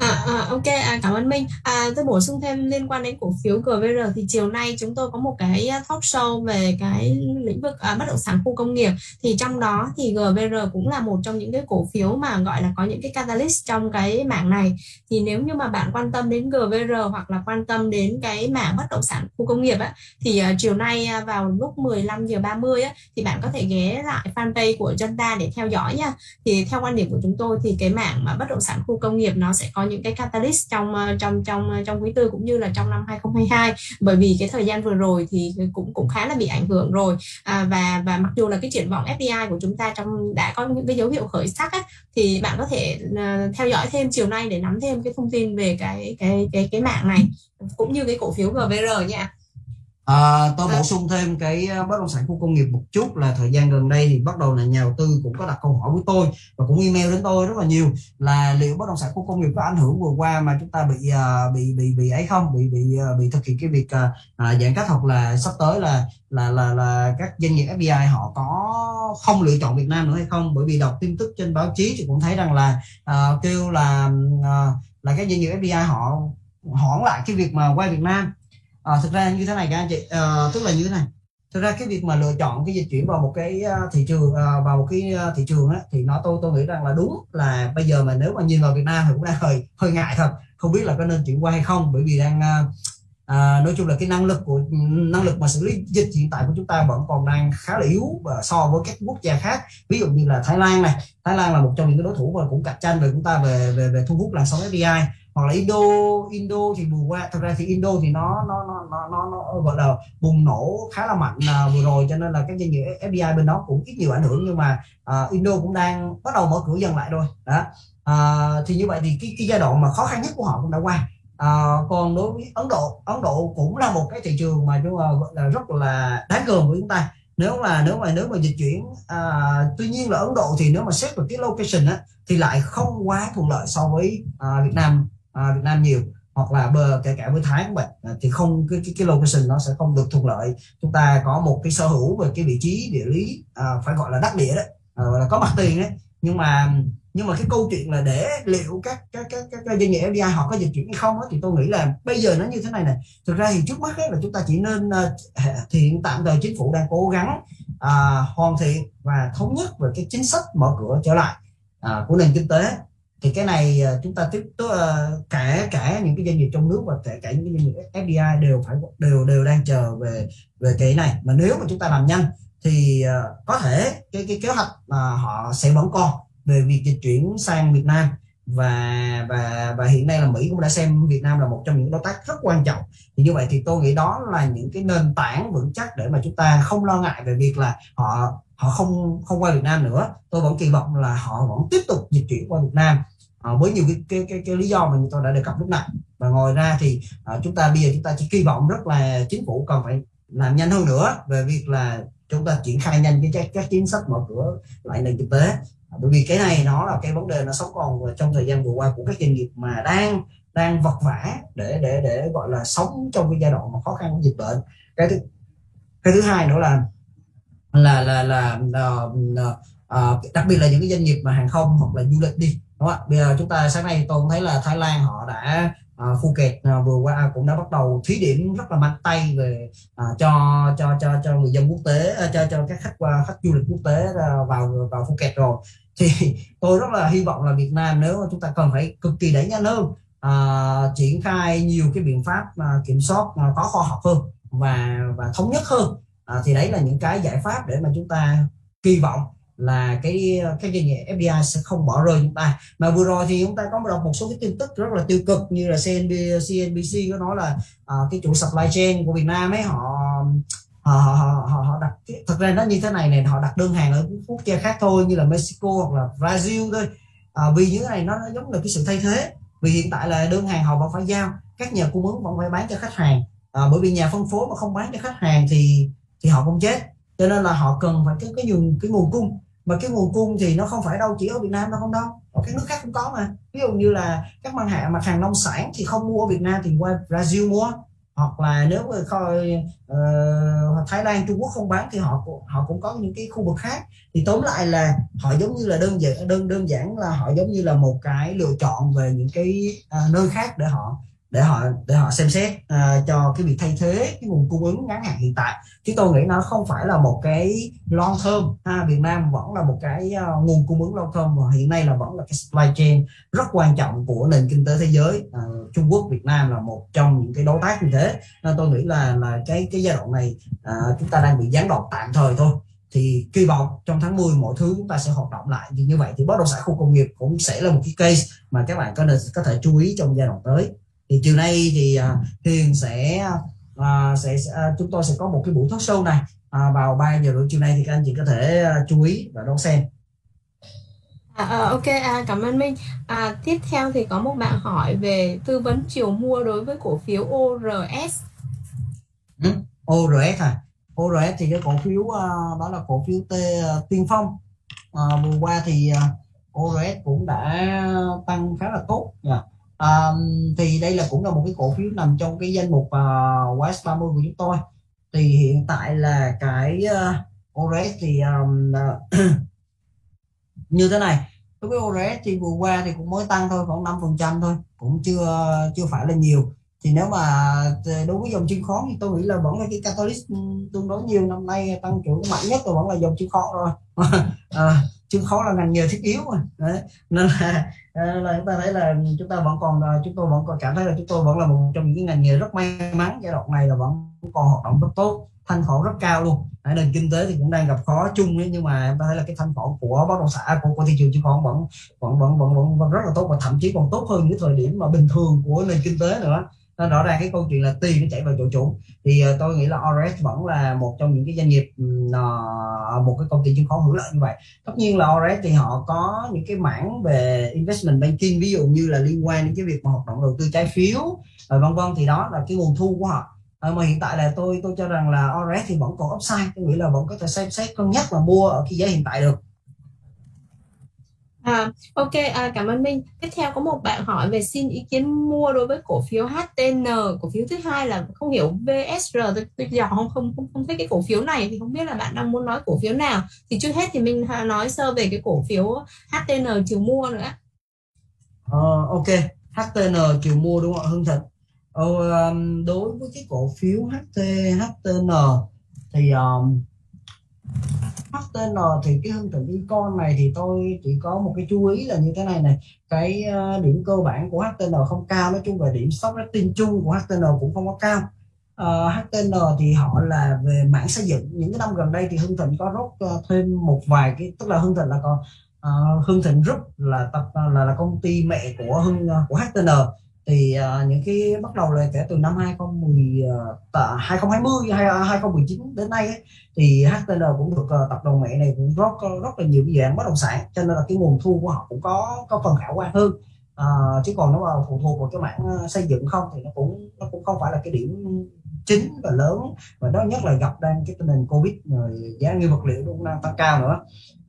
À, à, ok à, cảm ơn Minh. À, tôi bổ sung thêm liên quan đến cổ phiếu GVR thì chiều nay chúng tôi có một cái à, talk show về cái lĩnh vực à, bất động sản khu công nghiệp. Thì trong đó thì GVR cũng là một trong những cái cổ phiếu mà gọi là có những cái catalyst trong cái mảng này. Thì nếu như mà bạn quan tâm đến GVR hoặc là quan tâm đến cái mảng bất động sản khu công nghiệp á thì à, chiều nay à, vào lúc 15 giờ 30 á thì bạn có thể ghé lại fanpage của Jonta để theo dõi nha. Thì theo quan điểm của chúng tôi thì cái mảng mà bất động sản khu công nghiệp nó sẽ có những cái catalyst trong ờ, trong trong ờ, trong quý tư cũng như là trong năm 2022 bởi vì cái thời gian vừa rồi thì cũng cũng khá là bị ảnh hưởng rồi. À, và và mặc dù là cái triển vọng FDI của chúng ta trong đã có những cái dấu hiệu khởi sắc á, thì bạn có thể uh, theo dõi thêm chiều nay để nắm thêm cái thông tin về cái cái cái cái mạng này cũng như cái cổ phiếu GVR nha. À, tôi bổ sung thêm cái ờ, bất động sản khu công nghiệp một chút là thời gian gần đây thì bắt đầu là nhà đầu tư cũng có đặt câu hỏi với tôi và cũng email đến tôi rất là nhiều là liệu bất động sản khu công nghiệp có ảnh hưởng vừa qua mà chúng ta bị uh, bị bị bị ấy không? Bị bị uh, bị thực hiện cái việc uh, giãn cách hoặc là sắp tới là là là là các doanh nghiệp FDI họ có không lựa chọn Việt Nam nữa hay không? Bởi vì đọc tin tức trên báo chí thì cũng thấy rằng là uh, kêu là uh, là các doanh nghiệp FDI họ hoãn lại cái việc mà quay Việt Nam à, thực ra như thế này các anh chị. À, tức là như thế này. Thực ra cái việc mà lựa chọn cái dịch chuyển vào một cái ờ, thị trường à, vào một cái thị trường á, thì nó tôi tôi nghĩ rằng là đúng là bây giờ mà nếu mà nhìn vào Việt Nam thì cũng đang hơi hơi ngại thật. Không biết là có nên chuyển qua hay không bởi vì đang à, nói chung là cái năng lực của năng lực mà xử lý dịch hiện tại của chúng ta vẫn còn đang khá là yếu và so với các quốc gia khác. Ví dụ như là Thái Lan này. Thái Lan là một trong những cái đối thủ mà cũng cạnh tranh với chúng ta về về về thu hút làn sóng FDI hoặc là Indo Indo thì vừa qua. Thật ra thì Indo thì nó nó nó nó, nó, nó gọi là bùng nổ khá là mạnh à, vừa rồi. Cho nên là các doanh nghiệp FDI bên đó cũng ít nhiều ảnh hưởng nhưng mà à, Indo cũng đang bắt đầu mở cửa dần lại rồi. Đó. À, thì như vậy thì cái, cái giai đoạn mà khó khăn nhất của họ cũng đã qua. À, còn đối với Ấn Độ Ấn Độ cũng là một cái thị trường mà chúng gọi là rất là đáng gờm của chúng ta. Nếu mà nếu mà nếu mà dịch chuyển à, tuy nhiên là Ấn Độ thì nếu mà xét về cái location á, thì lại không quá thuận lợi so với à, Việt Nam à, Việt Nam nhiều hoặc là bờ kể cả với Thái cũng vậy. À, thì không cái, cái cái location nó sẽ không được thuận lợi. Chúng ta có một cái sở hữu về cái vị trí địa lý à, phải gọi là đắc địa đấy à, là có mặt tiền đấy. Nhưng mà nhưng mà cái câu chuyện là để liệu các các các các doanh nghiệp FDI họ có dịch chuyển hay không đó, thì tôi nghĩ là bây giờ nó như thế này này thực ra thì trước mắt ấy, là chúng ta chỉ nên ờ, thì hiện tạm thời chính phủ đang cố gắng à, hoàn thiện và thống nhất về cái chính sách mở cửa trở lại à, của nền kinh tế thì cái này ờ, chúng ta tiếp tục ờ, cả cả những cái doanh nghiệp trong nước và kể cả những cái doanh nghiệp FDI đều phải, đều đều đang chờ về về cái này. Mà nếu mà chúng ta làm nhanh thì ờ, có thể cái cái kế hoạch mà họ sẽ vẫn còn về việc dịch chuyển sang Việt Nam. Và và và hiện nay là Mỹ cũng đã xem Việt Nam là một trong những đối tác rất quan trọng. Thì như vậy thì tôi nghĩ đó là những cái nền tảng vững chắc để mà chúng ta không lo ngại về việc là họ họ không không qua Việt Nam nữa. Tôi vẫn kỳ vọng là họ vẫn tiếp tục dịch chuyển qua Việt Nam à, với nhiều cái, cái cái cái lý do mà như tôi đã đề cập lúc nãy. Và ngoài ra thì à, chúng ta bây giờ chúng ta chỉ kỳ vọng rất là chính phủ cần phải làm nhanh hơn nữa về việc là chúng ta triển khai nhanh cái các, các chính sách mở cửa lại nền kinh tế. À, bởi vì cái này nó là cái vấn đề nó sống còn trong thời gian vừa qua của các doanh nghiệp mà đang đang vật vã để để để gọi là sống trong cái giai đoạn mà khó khăn của dịch bệnh. Cái thứ cái thứ hai nữa là là là là, là, là à, đặc biệt là những cái doanh nghiệp mà hàng không hoặc là du lịch đi đúng không ạ? Bây giờ chúng ta sáng nay tôi cũng thấy là Thái Lan họ đã ờ, uh, Phuket à, ờ, vừa qua cũng đã bắt đầu thí điểm rất là mạnh tay về à, cho cho cho cho người dân quốc tế à, cho cho các khách qua khách du lịch quốc tế à, vào vào Phuket rồi. Thì tôi rất là hy vọng là Việt Nam nếu mà chúng ta cần phải cực kỳ đẩy nhanh hơn à, triển khai nhiều cái biện pháp à, kiểm soát à, có khoa học hơn và và thống nhất hơn à, thì đấy là những cái giải pháp để mà chúng ta kỳ vọng là cái cái doanh nghiệp FDI sẽ không bỏ rơi chúng ta. Mà vừa rồi thì chúng ta có đọc một số cái tin tức rất là tiêu cực như là CNB, CNBC có nói là à, cái chủ supply chain của Việt Nam ấy họ họ họ họ, họ đặt thật ra nó như thế này này họ đặt đơn hàng ở quốc gia khác thôi như là Mexico hoặc là Brazil thôi. À, vì như thế này nó, nó giống là cái sự thay thế. Vì hiện tại là đơn hàng họ vẫn phải giao các nhà cung ứng vẫn phải bán cho khách hàng. À, bởi vì nhà phân phối mà không bán cho khách hàng thì thì họ không chết. Cho nên là họ cần phải cái cái nguồn cái nguồn cung. Mà cái nguồn cung thì nó không phải đâu chỉ ở Việt Nam đâu không đâu. Ở các nước khác cũng có mà. Ví dụ như là các mặt hàng mặt hàng nông sản thì không mua ở Việt Nam thì qua Brazil mua. Hoặc là nếu mà coi uh, Thái Lan Trung Quốc không bán thì họ họ cũng có những cái khu vực khác. Thì tóm lại là họ giống như là đơn giản đơn đơn giản là họ giống như là một cái lựa chọn về những cái uh, nơi khác để họ để họ để họ xem xét uh, cho cái việc thay thế cái nguồn cung ứng ngắn hạn hiện tại. Chứ tôi nghĩ nó không phải là một cái long term ha Việt Nam vẫn là một cái uh, nguồn cung ứng long term và hiện nay là vẫn là cái supply chain rất quan trọng của nền kinh tế thế giới. Uh, Trung Quốc Việt Nam là một trong những cái đối tác như thế. Nên tôi nghĩ là là cái cái giai đoạn này uh, chúng ta đang bị gián đoạn tạm thời thôi. Thì kỳ vọng trong tháng 10 mọi thứ chúng ta sẽ hoạt động lại. Thì như vậy thì bất động sản khu công nghiệp cũng sẽ là một cái case mà các bạn có nên có thể chú ý trong giai đoạn tới thì chiều nay thì uh, Hiền sẽ uh, sẽ uh, chúng tôi sẽ có một cái buổi talk show này uh, vào 3 giờ rưỡi chiều nay thì các anh chị có thể uh, chú ý và đón xem À, à, ok à, cảm ơn Minh à, tiếp theo thì có một bạn hỏi về tư vấn chiều mua đối với cổ phiếu ORS ừ. ORS à ORS thì cái cổ phiếu uh, đó là cổ phiếu T, uh, tiên phong uh, vừa qua thì uh, ORS cũng đã tăng khá là tốt yeah à, thì đây là cũng là một cái cổ phiếu nằm trong cái danh mục uh, West 30 của chúng tôi. Thì hiện tại là cái ờ, uh, ORS thì um, uh, như thế này. Đối với ORS thì vừa qua thì cũng mới tăng thôi khoảng 5 phần trăm thôi cũng chưa chưa phải là nhiều. Thì nếu mà ờ, đối với dòng chứng khoán thì tôi nghĩ là vẫn là cái catalyst ừ, tương đối nhiều. Năm nay tăng trưởng mạnh nhất là vẫn là dòng chứng khoán rồi. À, chứng khoán là ngành nghề thiết yếu mà Đấy. nên là, là chúng ta thấy là chúng ta vẫn còn à, chúng tôi vẫn còn cảm thấy là chúng tôi vẫn là một trong những ngành nghề rất may mắn. Giai đoạn này là vẫn còn hoạt động rất tốt thanh khoản rất cao luôn. Đấy, nền kinh tế thì cũng đang gặp khó chung ấy, nhưng mà em thấy là cái thanh khoản của bất động sản của, của thị trường chứng khoán vẫn vẫn, vẫn vẫn vẫn vẫn rất là tốt và thậm chí còn tốt hơn những thời điểm mà bình thường của nền kinh tế nữa nên rõ ràng cái câu chuyện là tiền nó chạy vào chỗ chủ. Thì uh, tôi nghĩ là Ores vẫn là một trong những cái doanh nghiệp uh, một cái công ty chứng khoán hưởng lợi như vậy. Tất nhiên là Ores thì họ có những cái mảng về investment banking ví dụ như là liên quan đến cái việc mà hoạt động đầu tư trái phiếu và vân vân. Thì đó là cái nguồn thu của họ. À, mà hiện tại là tôi tôi cho rằng là Ores thì vẫn còn upside. Tôi nghĩ là vẫn có thể xem xét cân nhắc và mua ở cái giá hiện tại được. À, ok, à, cảm ơn Minh. Tiếp theo có một bạn hỏi về xin ý kiến mua đối với cổ phiếu HTN. Cổ phiếu thứ hai là không hiểu VSR. Tôi, tôi giờ không, không không không thấy cái cổ phiếu này thì không biết là bạn đang muốn nói cổ phiếu nào. Thì trước hết thì mình nói sơ về cái cổ phiếu HTN chiều mua nữa. Uh, ok, HTN chiều mua đúng không ạ Hưng Thịnh? Uh, đối với cái cổ phiếu HT HTN thì um, HTN thì cái hương thịnh icon này thì tôi chỉ có một cái chú ý là như thế này này. Cái ờ, điểm cơ bản của HTN không cao nói chung về điểm stock rating chung của HTN cũng không có cao. Ờ, uh, HTN thì họ là về mảng xây dựng. Những cái năm gần đây thì Hưng Thịnh có rút uh, thêm một vài cái tức là Hưng Thịnh là còn uh, Hưng Thịnh Group là tập là là công ty mẹ của Hưng uh, của HTN thì uh, những cái bắt đầu là kể từ năm 2010 uh, 2020 hay 2019 đến nay ấy, thì HTL cũng được uh, tập đoàn mẹ này cũng rất ờ, rất là nhiều dự án bất động sản cho nên là cái nguồn thu của họ cũng có có phần khả quan hơn. Uh, chứ còn nếu mà phụ thuộc vào cái mảng xây dựng không thì nó cũng nó cũng không phải là cái điểm chính và lớn. Và đó nhất là gặp đang cái tình hình covid rồi giá nguyên vật liệu cũng đang tăng cao nữa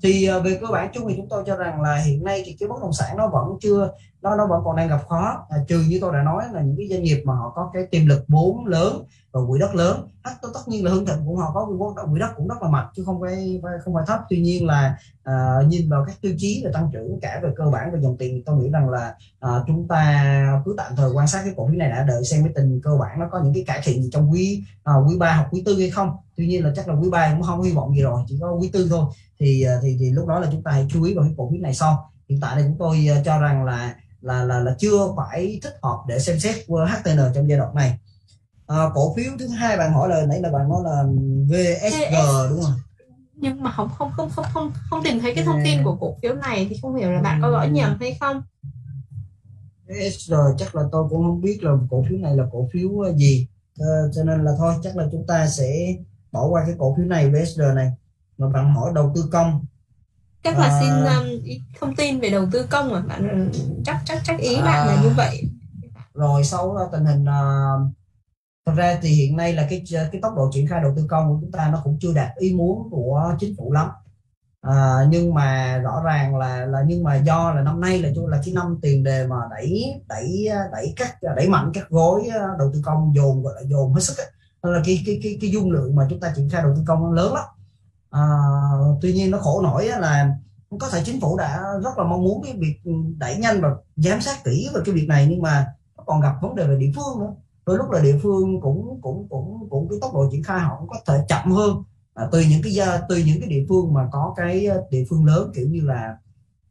thì ờ, về cơ bản chung thì chúng tôi cho rằng là hiện nay thì cái bất động sản nó vẫn chưa nó nó vẫn còn đang gặp khó. À, trừ như tôi đã nói là những cái doanh nghiệp mà họ có cái tiềm lực vốn lớn và quỹ đất lớn à, tất, tất nhiên là hưng thịnh cũng họ có quỹ đất cũng rất là mạnh chứ không phải không phải thấp. Tuy nhiên là à, nhìn vào các tiêu chí về tăng trưởng cả về cơ bản và dòng tiền tôi nghĩ rằng là à, chúng ta cứ tạm thời quan sát cái cổ phiếu này đã đợi xem cái tình cơ bản nó có những cái cải thiện gì trong quý à, quý ba hoặc quý tư hay không. Tuy nhiên là chắc là quý ba cũng không hy vọng gì rồi chỉ có quý tư thôi thì à, thì thì lúc đó là chúng ta hãy chú ý vào cái cổ phiếu này sau. Hiện tại thì chúng tôi à, cho rằng là là là là chưa phải thích hợp để xem xét HTN trong giai đoạn này. À, cổ phiếu thứ hai bạn hỏi là nãy là bạn nói là VSG đúng không? Nhưng mà không không không không không không tìm thấy cái thông tin của cổ phiếu này thì không hiểu là bạn có gõ nhầm hay không. VSG chắc là tôi cũng không biết là cổ phiếu này là cổ phiếu gì. À, cho nên là thôi chắc là chúng ta sẽ bỏ qua cái cổ phiếu này VSG này mà bạn hỏi đầu tư công. Chắc là à... xin um, thông tin về đầu tư công à bạn chắc chắc chắc ý à... bạn là như vậy. Rồi sau tình hình uh, thật ra thì hiện nay là cái cái tốc độ triển khai đầu tư công của chúng ta nó cũng chưa đạt ý muốn của chính phủ lắm. À, nhưng mà rõ ràng là là nhưng mà do là năm nay là là cái năm tiền đề mà đẩy đẩy đẩy các đẩy mạnh các gói đầu tư công dồn gọi là dồn hết sức ấy. nên là cái cái cái cái dung lượng mà chúng ta triển khai đầu tư công lớn lắm à, tuy nhiên nó khổ nổi là có thể chính phủ đã rất là mong muốn cái việc đẩy nhanh và giám sát kỹ về cái việc này nhưng mà nó còn gặp vấn đề về địa phương nữa. Đôi lúc là địa phương cũng cũng cũng cũng cái tốc độ triển khai họ cũng có thể chậm hơn. Ờ, à, từ những cái từ những cái địa phương mà có cái địa phương lớn kiểu như là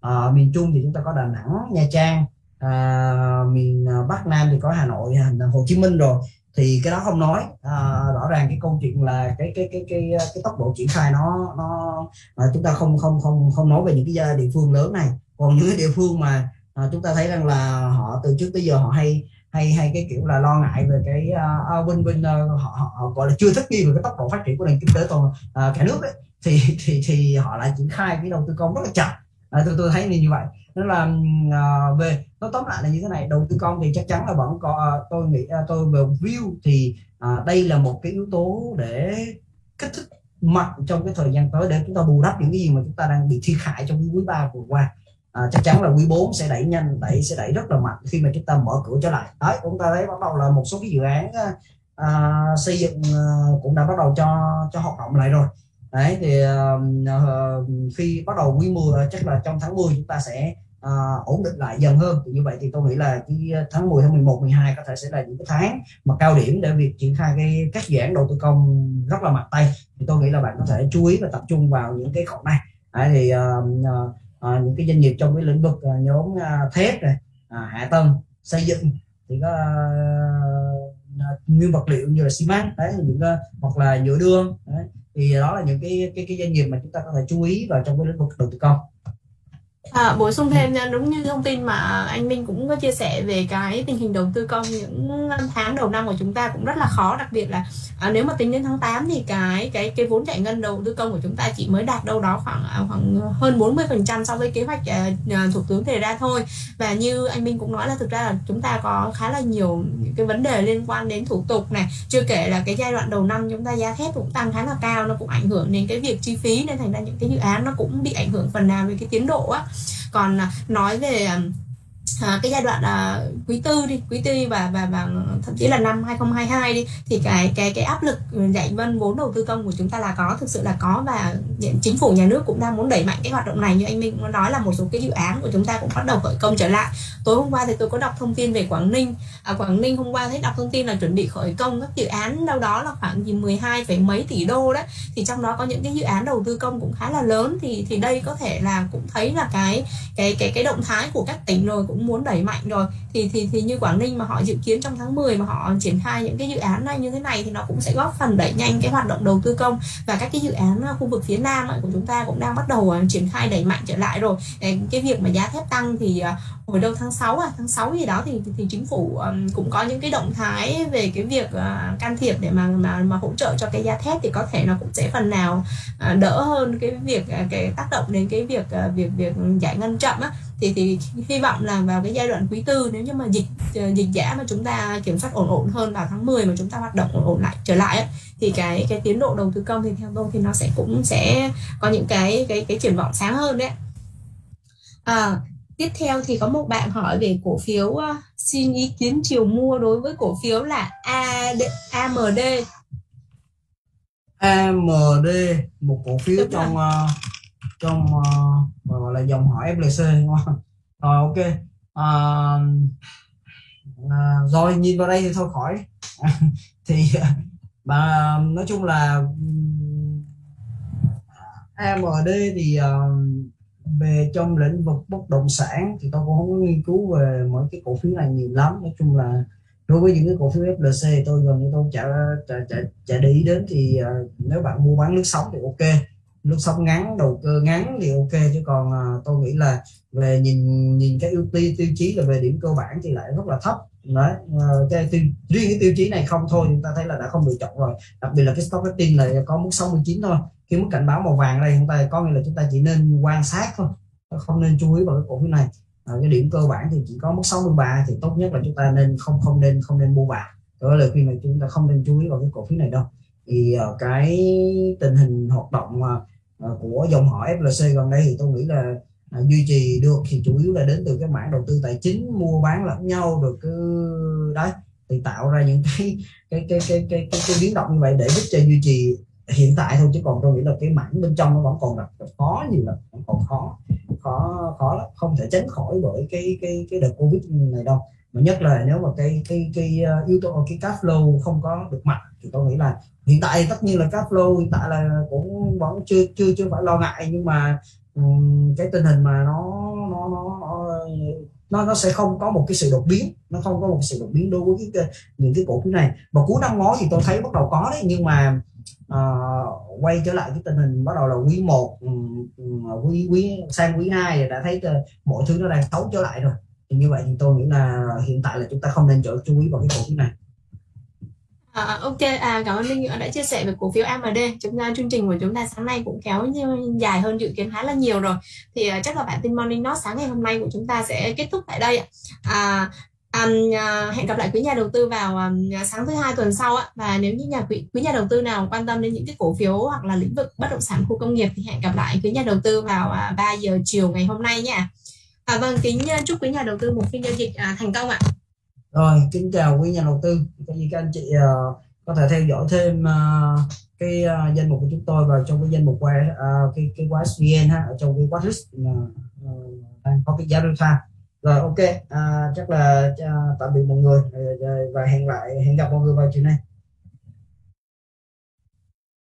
à, miền trung thì chúng ta có đà nẵng nha trang à, miền bắc nam thì có hà nội hồ chí minh rồi thì cái đó không nói. À, rõ ràng cái câu chuyện là cái cái cái cái cái tốc độ triển khai nó nó à, chúng ta không không không không nói về những cái địa phương lớn này. Còn những cái địa phương mà à, chúng ta thấy rằng là họ từ trước tới giờ họ hay hay hay cái kiểu là lo ngại về cái uh, bên bên uh, họ, họ, họ gọi là chưa thích nghi về cái tốc độ phát triển của nền kinh tế toàn uh, cả nước ấy, thì thì thì họ lại triển khai cái đầu tư công rất là chậm. À, tôi tôi thấy như vậy. Nên là uh, về nó tóm lại là như thế này đầu tư công thì chắc chắn là vẫn có à, tôi nghĩ à, tôi về view thì à, đây là một cái yếu tố để kích thích mạnh trong cái thời gian tới để chúng ta bù đắp những cái gì mà chúng ta đang bị thiệt hại trong cái quý ba vừa qua. À, chắc chắn là quý 4 sẽ đẩy nhanh đẩy sẽ đẩy rất là mạnh khi mà chúng ta mở cửa trở lại. Đấy chúng ta thấy bắt đầu là một số cái dự án à, à xây dựng à, cũng đã bắt đầu cho cho hoạt động lại rồi. Đấy thì à, khi bắt đầu quý 10 chắc là trong tháng 10 chúng ta sẽ à, ổn định lại dần hơn. Thì như vậy thì tôi nghĩ là cái tháng 10 tháng 11 12 có thể sẽ là những cái tháng mà cao điểm để việc triển khai cái các dự án đầu tư công rất là mạnh tay. Thì tôi nghĩ là bạn có thể chú ý và tập trung vào những cái khoản này. À, thì à, à, những cái doanh nghiệp trong cái lĩnh vực à, nhóm à, thép này à, hạ tầng xây dựng thì có à, à, nguyên vật liệu như là xi măng đấy những cái, hoặc là nhựa đường đấy. Thì đó là những cái cái cái doanh nghiệp mà chúng ta có thể chú ý vào trong cái lĩnh vực đầu tư công. À, bổ sung thêm nha, đúng như thông tin mà anh Minh cũng có chia sẻ về cái tình hình đầu tư công những tháng đầu năm của chúng ta cũng rất là khó. Đặc biệt là à, nếu mà tính đến tháng 8 thì cái cái cái vốn giải ngân đầu tư công của chúng ta chỉ mới đạt đâu đó khoảng à, khoảng hơn 40% so với kế hoạch à, à, thủ tướng đề ra thôi. Và như anh Minh cũng nói là thực ra là chúng ta có khá là nhiều cái vấn đề liên quan đến thủ tục này. Chưa kể là cái giai đoạn đầu năm chúng ta giá thép cũng tăng khá là cao nó cũng ảnh hưởng đến cái việc chi phí nên thành ra những cái dự án nó cũng bị ảnh hưởng phần nào về cái tiến độ á còn à, nói về à, à, cái giai đoạn à, quý tư đi quý tư và và và thậm chí là năm 2022 đi thì cái cái cái áp lực giải ngân vốn đầu tư công của chúng ta là có thực sự là có và chính phủ nhà nước cũng đang muốn đẩy mạnh cái hoạt động này. Như anh Minh cũng nói là một số cái dự án của chúng ta cũng bắt đầu khởi công trở lại. Tối hôm qua thì tôi có đọc thông tin về Quảng Ninh. À, Quảng Ninh hôm qua thấy đọc thông tin là chuẩn bị khởi công các dự án đâu đó là khoảng gì 12, phẩy mấy tỷ đô đấy. Thì trong đó có những cái dự án đầu tư công cũng khá là lớn. Thì thì đây có thể là cũng thấy là cái cái cái cái động thái của các tỉnh rồi cũng muốn đẩy mạnh rồi. Thì thì thì như Quảng Ninh mà họ dự kiến trong tháng 10 mà họ triển khai những cái dự án này như thế này thì nó cũng sẽ góp phần đẩy nhanh cái hoạt động đầu tư công và các cái dự án ờ, khu vực phía Nam của chúng ta cũng đang bắt đầu ờ, triển khai đẩy mạnh trở lại rồi. Cái việc mà giá thép tăng thì ờ, hồi đầu tháng 6 à tháng 6 gì đó thì thì chính phủ cũng có những cái động thái về cái việc can thiệp để mà mà mà hỗ trợ cho cái giá thép thì có thể nó cũng sẽ phần nào đỡ hơn cái việc cái tác động đến cái việc việc việc giải ngân chậm á thì thì hy vọng là vào cái giai đoạn quý tư nếu như mà dịch ờ, dịch giả mà chúng ta kiểm soát ổn ổn hơn vào tháng 10 mà chúng ta hoạt động ổn ổn lại trở lại ấy, thì cái cái tiến độ đầu tư công thì theo tôi thì nó sẽ cũng sẽ có những cái cái cái triển vọng sáng hơn đấy à, tiếp theo thì có một bạn hỏi về cổ phiếu uh, xin ý kiến chiều mua đối với cổ phiếu là AD, AMD AMD một cổ phiếu Đúng trong uh, trong uh, gọi là dòng hỏi FLC rồi ok. Uh, uh, rồi nhìn vào đây thì thôi khỏi. Thì mà nói chung là AMD thì uh, về trong lĩnh vực bất động sản thì tôi cũng không có nghiên cứu về mỗi cái cổ phiếu này nhiều lắm. Nói chung là đối với những cái cổ phiếu FLC tôi gần như tôi chả chả, chả, chả để ý đến thì uh, nếu bạn mua bán lướt sóng thì ok lúc sóng ngắn đầu cơ ngắn thì ok chứ còn à, tôi nghĩ là về nhìn nhìn cái ưu tiên tiêu chí là về điểm cơ bản thì lại rất là thấp. Đấy à, cái tiêu, riêng cái tiêu chí này không thôi chúng ta thấy là đã không được chọn rồi. Đặc biệt là cái stock rating là có mức 69 thôi. Khi mức cảnh báo màu vàng đây chúng ta có nghĩa là chúng ta chỉ nên quan sát thôi không nên chú ý vào cái cổ phiếu này. À, cái điểm cơ bản thì chỉ có mức 63 thì tốt nhất là chúng ta nên không không nên không nên mua vào. Đó là lời khuyên này chúng ta không nên chú ý vào cái cổ phiếu này đâu. Thì uh, cái tình hình hoạt động uh, Ờ, của dòng họ FLC gần đây thì tôi nghĩ là à, duy trì được thì chủ yếu là đến từ cái mảng đầu tư tài chính mua bán lẫn nhau được cứ đấy thì tạo ra những cái cái cái cái cái, cái, cái biến động như vậy để giúp cho duy trì hiện tại thôi. Chứ còn tôi nghĩ là cái mảng bên trong nó vẫn còn gặp khó nhiều lắm vẫn còn khó khó khó lắm. Không thể tránh khỏi bởi cái cái cái đợt covid này đâu. Mà nhất là nếu mà cái cái cái ờ, yếu tố cái cash flow không có được mạnh thì tôi nghĩ là hiện tại tất nhiên là cash flow hiện tại là cũng vẫn chưa chưa chưa phải lo ngại nhưng mà um, cái tình hình mà nó nó nó ờ, nó nó sẽ không có một cái sự đột biến nó không có một sự đột biến đối với cái, những cái cổ phiếu này. Và cuối năm ngoái thì tôi thấy bắt đầu có đấy nhưng mà uh, quay trở lại cái tình hình bắt đầu là quý một um, quý quý sang quý hai đã thấy ờ, mọi thứ nó đang xấu trở lại rồi. Thì như vậy thì tôi nghĩ là hiện tại là chúng ta không nên chú ý vào cái cổ phiếu này. À, ok, à, cảm ơn Linh đã chia sẻ về cổ phiếu AMD. Chúng ta chương trình của chúng ta sáng nay cũng kéo như, dài hơn dự kiến khá là nhiều rồi. Thì uh, chắc là bản tin Morning Note sáng ngày hôm nay của chúng ta sẽ kết thúc tại đây. À, Um, uh, hẹn gặp lại quý nhà đầu tư vào um, sáng thứ hai tuần sau ạ và nếu như nhà quý, quý nhà đầu tư nào quan tâm đến những cái cổ phiếu hoặc là lĩnh vực bất động sản khu công nghiệp thì hẹn gặp lại quý nhà đầu tư vào à, uh, 3 giờ chiều ngày hôm nay nha à, vâng kính chúc quý nhà đầu tư một phiên giao dịch uh, thành công ạ rồi kính chào quý nhà đầu tư. Có gì các anh chị uh, có thể theo dõi thêm uh, cái uh, danh mục của chúng tôi vào trong cái danh mục qua uh, cái cái quá vn ha ở trong cái quá list uh, đang có cái giá real time rồi ok uh, chắc là uh, tạm biệt mọi người và hẹn lại hẹn gặp mọi người vào chiều nay.